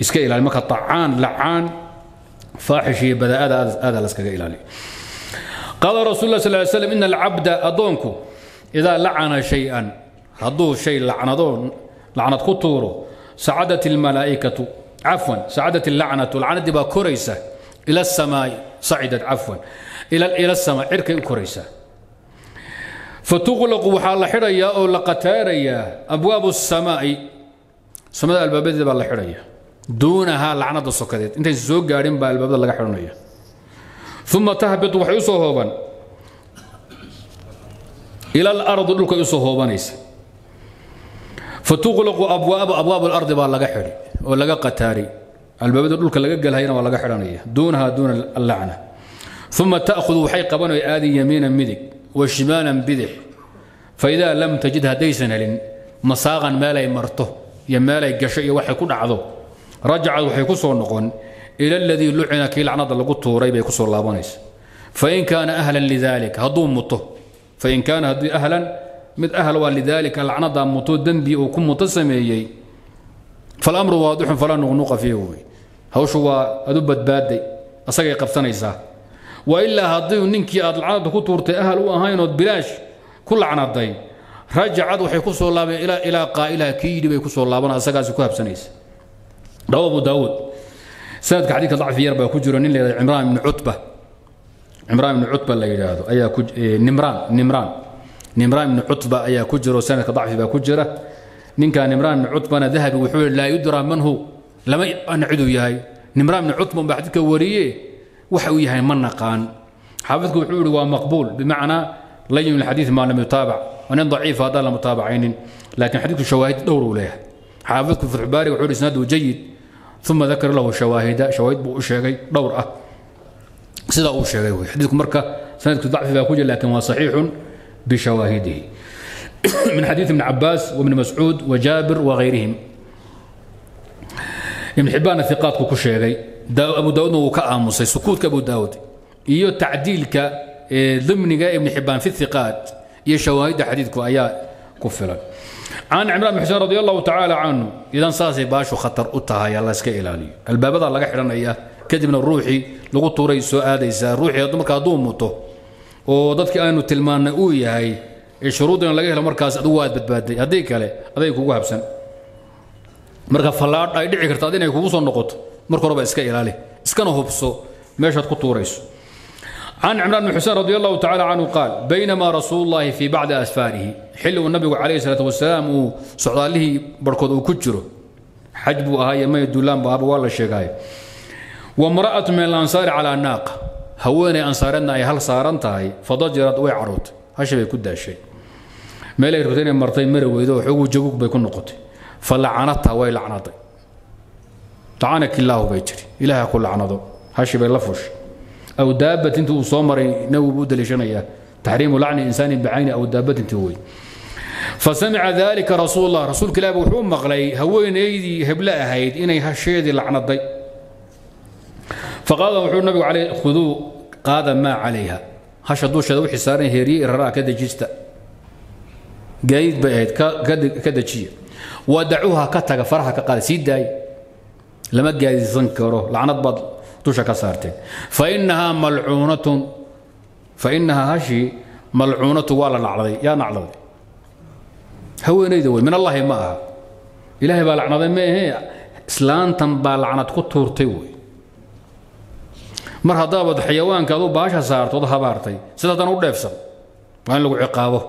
اسكا إلى المكة طعان لعان فاحشي بدا هذا هذا لسكا إلى قال رسول الله صلى الله عليه وسلم ان العبد ادونكو اذا لعن شيئا هدو شيء لعنه لعنه كتوره لعنضون لعنت كتورو سعدت الملائكة عفوا سعدت اللعنة اللعنة دي كريسة إلى السماء صعدت عفوا إلى إلى السماء عركة كريسة فتغلق وحال حرية أو لقتارية أبواب السماء سماء الباب دي بالله حرية دونها لعنة السكدت أنت زوج قارين بالباب الله حرية ثم تهبط وحيصوهبا fatuqlaqu abwaaba abwaab اlardi baa laga xidhi oo laga qataaray albaabada dhulka laga gelhayna waa laga xidhanaya. Duunaha duuna allacna. Uma ta'hudu waxay qabanaya aadin yamiinan midig wa shimaalan bidix. Faidaa lam tajid haddaysan helin masaaqan meelay marto iyo meelay gasho iyo waxay ku dhacdo. Rajacad waxay ku soo noqon ila aladii lucina kii lacnada lagu tuuray bay ku soo laabanaysa. Fain kaana ahlan lidaalika hadduu muto. Fain kaana haddii ahlan mid ahal waa lidaalika lacnada muto dembi uu ku muto sameeyey. Falamru waadixun falaa nuqnuqa fiihi wey hawshu waa adu badbaaday asagay qabsanaysaa. Wa ilaa haddii ninkii aad lacnada ku tuurtay ahal u ahayn ood bilaash ku lacnaday rajacad waxay ku soo laabeen ilaa qaa'ilaha kii yidhi bay ku soo laaban asagaasi ku habsanaysa rawa abu daawuud sanadka xadiidka dacfi yar baa ku jiro nin la yidhahdo cimraan ibni cutba. Cimraan ibni cutba la yidhaahdo ayaa ku nimraan nimraan nimraan ibni cutba ayaa ku jiro sanadka dacfibaa ku jira. Ninkaa nimraan ibni cutbana dahabi wuxuu yidhi laa yudraa manhu. Lama ana ciduu yahay. Nimraan ibni cutba unbaa xadiidka wariye waxa uu yahay ma naqaan. Xaafidku wuxuu yidhi waa maqbuul bimacnaa layin lxadiid maa lam yutaabac. Waa nin daciifa haddaan lama laakiin xadiidku shawaahid dhowr uu leeyahay. Xaafidku fatxubaari wuxuu yidhi isnaadu jayid uma dakara lahu shawaahida shawaahid buu u sheegay dhowr ah. Sidaa uu sheegay wey. Xadiidku marka sanadku dacfi baa ku jira laakiin waa saxiixun. بشواهده من حديث ابن عباس وابن مسعود وجابر وغيرهم ibn xibbaanna iqaadku ku sheegay abu daawudna wuu ka aamusay sukuudka abu daawud iyo tacdiilka dimniga ibn xibbaan fi iqaad iyo shawaahidda xadiidku ayaa ku filan can cimraan bin xuseen radi allahu tacaala canhu idan saasay baashu khatar u tahay alla iska ilaaliyo albaabadaa laga xidhanaya kadibna ruuxii lagu tuuray soo aadaysaa ruuxii marka hadduu muto oo dadkii aynu tilmaannay uu yahay ee shuruuddan laga helo markaas adigu waad badbaaday. Haddii kale aday kugu habsan marka fallaadh ay dhici karta inay kugu soo noqoto marka horeba iska ilaali. Iskana hubso meeshaad ku tuurayso. Can cimraan bn xuseen radi allahu tacala canhu qaal baynamaa rasuulu llahi fii bacdi asfaarihi. Xilli uu nabigu calayhi salaatu wasalaam uu socdaallihii barhkood uu ku jiro. Xaj buu ahaa iyo may duulaan buu ahaaba waa la sheegaayo haweenay ansaareedna ay hal saaran tahay. Fadajirad way carootay hashi bay ku daashay. Meelay rabtay inay martay mari weydo xoogu jagug bay ku noqotay. Fa lacanata way lacnaday lacanak illaahu bay tiri ilaaha ku lacnado. Hashi bay la fushay aw daabat intii soo maray nabigu buu daliishanayaa taxriimu lacni insaani bicayni aw daabat intii wey fasamica dalika rasuul rasuulka ilahi wuxuu maqlay haweenaydii heble ahayd inay hasheedii lacnaday faqaala wuxuu nabigu calay khuduu qaada maa calayha hasha duusheeda wixii saaran heeriye iraraa ka dejista gaadiid bay ahayd ka dejiya wadacuuha ka taga faraha ka qaada sii daaya lama gaadiidsan karo lacnad baad dusha ka saarteen fainahaa malcuunatun fainahaa hashii malcuunatu waa la nacladay yaa nacladay haweenayda wey min allaahi ma aha ilaahay baa lacnaday ma ahee islaantan baa lacnad ku tuurtay wey mar haddaabad xayawaanka adu baasha saartood habaartay. Sidaadan u dheefsan. Waa in lagu ciqaabo.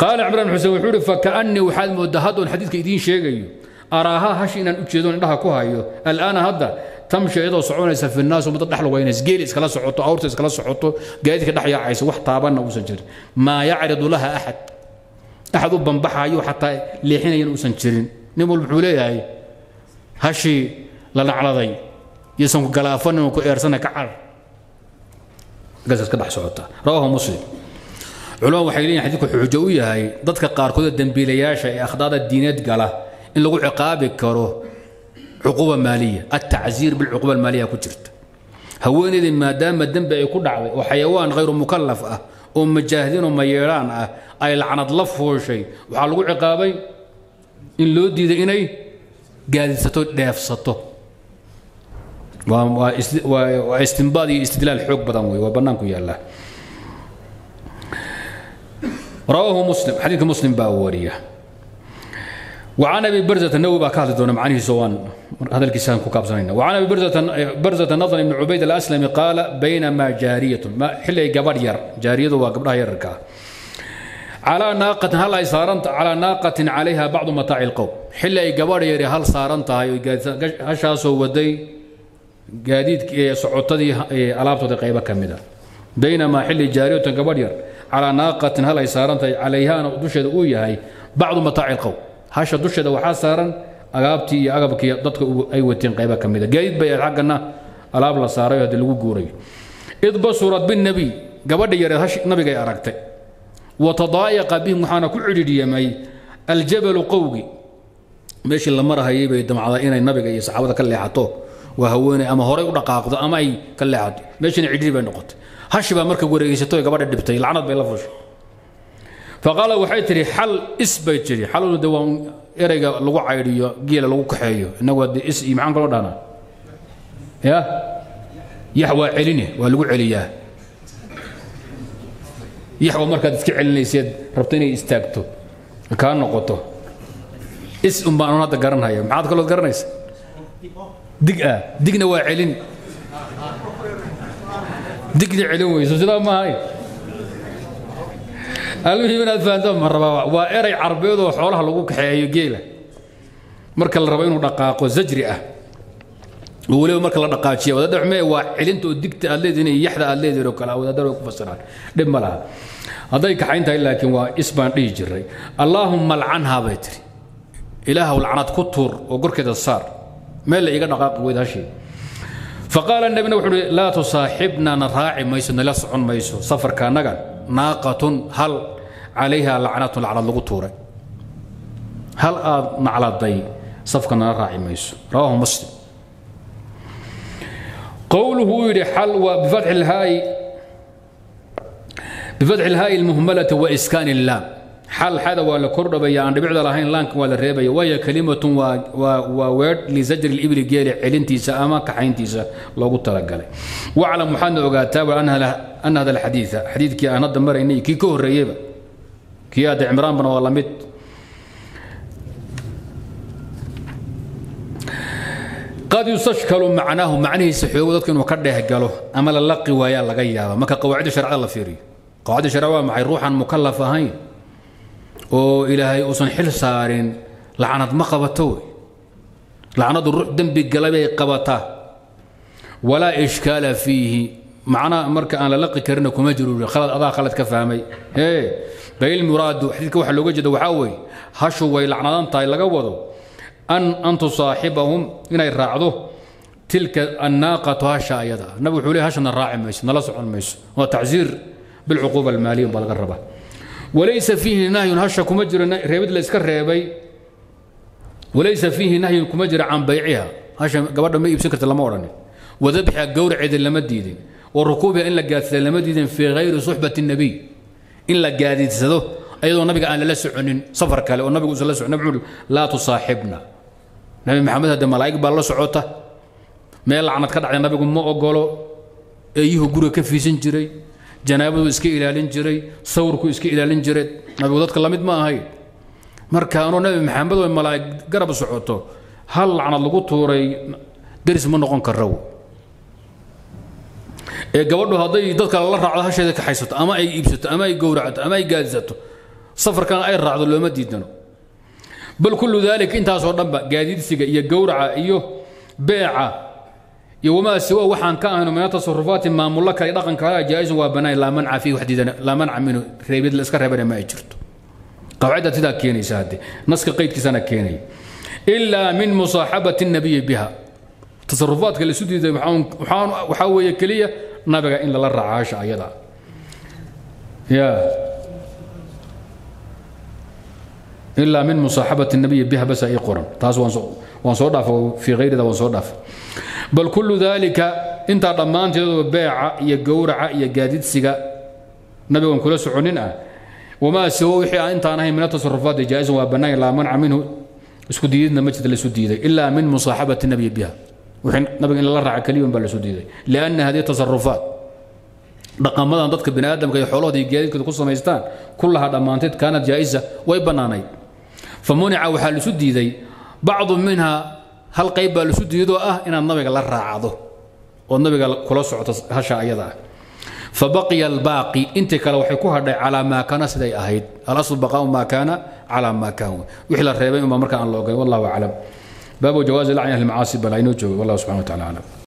Qaala cimraan xuseen wuxuu ihi fakaannii waxaad mooddaa haddoon xadiidka idiin sheegayo araaha hashi inaan u jeedo indhaha ku hayo. Al'aana hadda tamshi iyadoo soconaysa fi ummadda dhex lugaynaysa geeli iskala socoto awrta iskala socoto gaadiidka dhex yaacaysa wax taabanna uusan jirin. Maa yacridu laha axad axad u bambaxayo xataa leexinayan uusan jirin. Nin walba wuxuu leeyahay hashii la nacladay ysan ku galaafanin ku yahay dadka qaarkood dembiilayaasha ee akhdaada diineed gala in lagu ciqaabi karo cuquba maaliya. Altacziir bilcuquba almaaliya ku jirta. Haweenaydii maadaama dembi ay ku dhacday oo xayawaan hayru mukallaf ah oo majaahidiin oo mayeedhaan ah ay lacnad la fuushay waxaa lagu ciqaabay in loo diiday inay gaadidsato dheefsato badan wey waa bannaanku yaallaa rawaahu muslim xadiidka muslim baa wariya وعن ابي برزه النووي كاتب دون معنيه سوان هذا الكيسان كوكابسنين وعن ابي برزه برزه النضر بن عبيد الاسلمي قال بينما جاريه ما حلي قبر ير جاريه وقبرها يركا على ناقة هل صارنت على ناقة عليها بعض متاع القوم حلي قبر ير هل صارنت هاي هشاسو ودي gaadiidkii socotadii alaabtooda qayba ka mida baynamaa xilli jaariyatan gabadh yar calaa naaqatin hal ay saaran tahay calayhaana dusheeda uu yahay bacdu mataaci lqowm hasha dusheeda waxaa saaran agaabtii iyo agabkii dadka ay wateen qayba ka mida gaadiid bay xaggana alaab la saarayo haddii lagu guurayo id basurat binnebiy gabadha yareed hash nabigay aragtay. Wa tadaayaqa bihim waxaana ku cidhiidhiyamay aljabalu qowgi meeshii la marahayay bay damcdaa inay nabiga iyo saxaabada ka leexato waa haweeney ama horay u dhaqaaqdo ama ay ka leexato meeshiina cidhiri bay noqotay. Hashi baa marka wareegeysato gabadha dhibtay. Lacnad bay la fushay. Faqaala waxay tihi xal is bay tihi xaluna de waa ereyga lagu caydhiyo geela lagu kaxeeyo. Innagu hadde is iyo maxaan kaloo dhahnaa? Ya? Yax waa celine waa lagu celiyaa. Yax markaad iska celinayseed rabto inay istaagto kaa noqoto. Is un baan hadda garanhaya maxaad kaloo garanaysa dig ah digna waa celin. Digna celin weyso sidaa maahay almuhim inaad fahantaan ma rabaa waa eray carbeed oo xoolaha lagu kaxeeyo geela. Marka la rabo inuu dhaqaaqo zajri ah. Oo weliba marka la dhaqaajiya wadaadda xumee waa celinta oo digta aad leedihin iyo yaxda aad leedihin oo kale wadaadda way ku fasiraan. Dhib ma laha. Hadday kaxayn tahay laakiin waa is baan dhihi jiray. Allaahumma alcanhaa bay tiri. Ilaahow lacnad ku tuur oo gorkeeda saar meel la iiga dhaqaaqi weyd hashii faqaala nabina wuxuu uhi laa tusaaxibna na raaci mayso nala socon safarka annagan naaqatun hal calayha lacnatun lacnad lagu tuuray. Hal aad nacladay safka nala raaci mayso. Rawaahu muslim. Qowluhu uu yidhi xal waa bifatxi lhaayi bifatxi lhaayi almuhmalati wa iskaani illaam xal xada waa la kordhabaya aan dhibicda lahayn laanka waa la reebaya waya kalimatun waa weedh lisajri libli geeli celintiisa ama kaxayntiisa loogu talagalay. Waclam waxaadna ogaataa ana hada alxadiida xadiidkii aan hadda maraynay kii ka horreeyeyba kii aada cimraanbana waa la mid. Qad yustashkalu macnaahu macnihiisa xoogo dadka inuu ka dheehgalo ama la laqi waayaa laga yaaba marka qawaacida sharcada la fiiriyo. Qawaacida sharca waa maxay? Ruuxan mukallaf ahayn oo ilaahay uusan xil saarin lacnad ma qabato wey lacnadu ruux dembi galay bay qabataa walaa ishkaala fiihi. Macnaa marka aan la karina kuma jiro khalad adaa khalad ka fahmay. Ee bayl muraadu xadiidka waxaa looga jeeda waxaa weeye hashu way lacnadan tahay laga wado. An an tusaaxibahum inay raacdo tilka annaaqatu hasha ayada. Nabi wuxuu leey hashana raaci mayso nala socon mayso. Waa tacsiir bilcuquuba almaaliya baa laga rabaa walaysa fiihi nahyun hasha kuma jiro reebid la iska reebay walaysa fiihi nahyun kuma jiro can bayciha. Hasha gabadha ma iibsan karta lama odhanin wadabxiha gowraceeda lama diidin. Wa in la gaadsada lama diidin fii hayri suxbati nabiy. In la gaadiidsado ayadoo nabiga aan lala soconin safar kale oo nabigu usan la socon nabi laa tusaaxibna nabi maxamed hadde malaa'ig baa la socota meel lacnad ka dhacday nabigu ma ogolo eeyuhu guriga ka fiisan jiray janaabadu iska ilaalin jiray sawirku iska ilaalin jiray. Nabigu dadka la mid ma ahayn marka anoo nabi maxamed oo malaa'ig garab socoto. Hal lacnad lagu tuuray deris ma noqon karaw ee gabadhu hadday dadka la raacdo hasheeda ka haysato ama ay iibsato ama ay gowracato ama ay gaadisato safarkan ay raacdo looma diidano. Bal kullu daalika intaasoo dhanba gaadiidsiga iyo gowraca iyo beeca iyo wamaa siwa waxaan ka ahayno min atasarufaati maamulo kale dhaqan kale jaa-isun waa banaan laa manca fiihi wax diidana laa manca minhu reebid la iska reebana ma ay jirto qawcidda sidaa keenaysa hadde naska qaydkiisana keenaya ilaa min musaaxabati الnabiyi biha tasarufaadka la isu diiday waxaa weeye keliya nabiga in lala raaca hasha ayada ya ilaa min musaaxabati الnabiyi biha basa ii qoran taas waan soo dhaafa fii hayrida waan soo dhaafa bal kullu dalika intaa dhammaanteedoo beeca iyo gowraca iyo gaadidsiga nabigan kula soconin ah. Wamaa siwo wixii aan intaan ahayn min atasarufaati jaa-isan waa bannaan laa isku diididna ma jirta la isu diiday min musaaxabati nabiyi biha. Wixii nabiga in lala raaca keliya baa la isu diiday. Lianna hadihi tasarufaat dhaqamadan dadka bini iyo xoolahooda iyo gaadiidkooda ku samaystaan kullaha dhammaanteed kaanat jaa-isa way bannaanayd. Fa munica waxaa laisu diiday minha hal qayb baa laisu diidoo ah inaad nabiga la raacdo ood nabiga kula socoto hasha ayada. Ah fa baqiya albaaqi intii kale waxay ku hadhay calaa maa kaana siday ahayd. Alaslu baqaau maa kaana calaa maa kaan wixii la reebay unbaa marka aan la ogayn wallahu aclam. Baabu jawaazi lacni ahli macaasi bal aynoo joogay wallahu subxana wa tacala aclam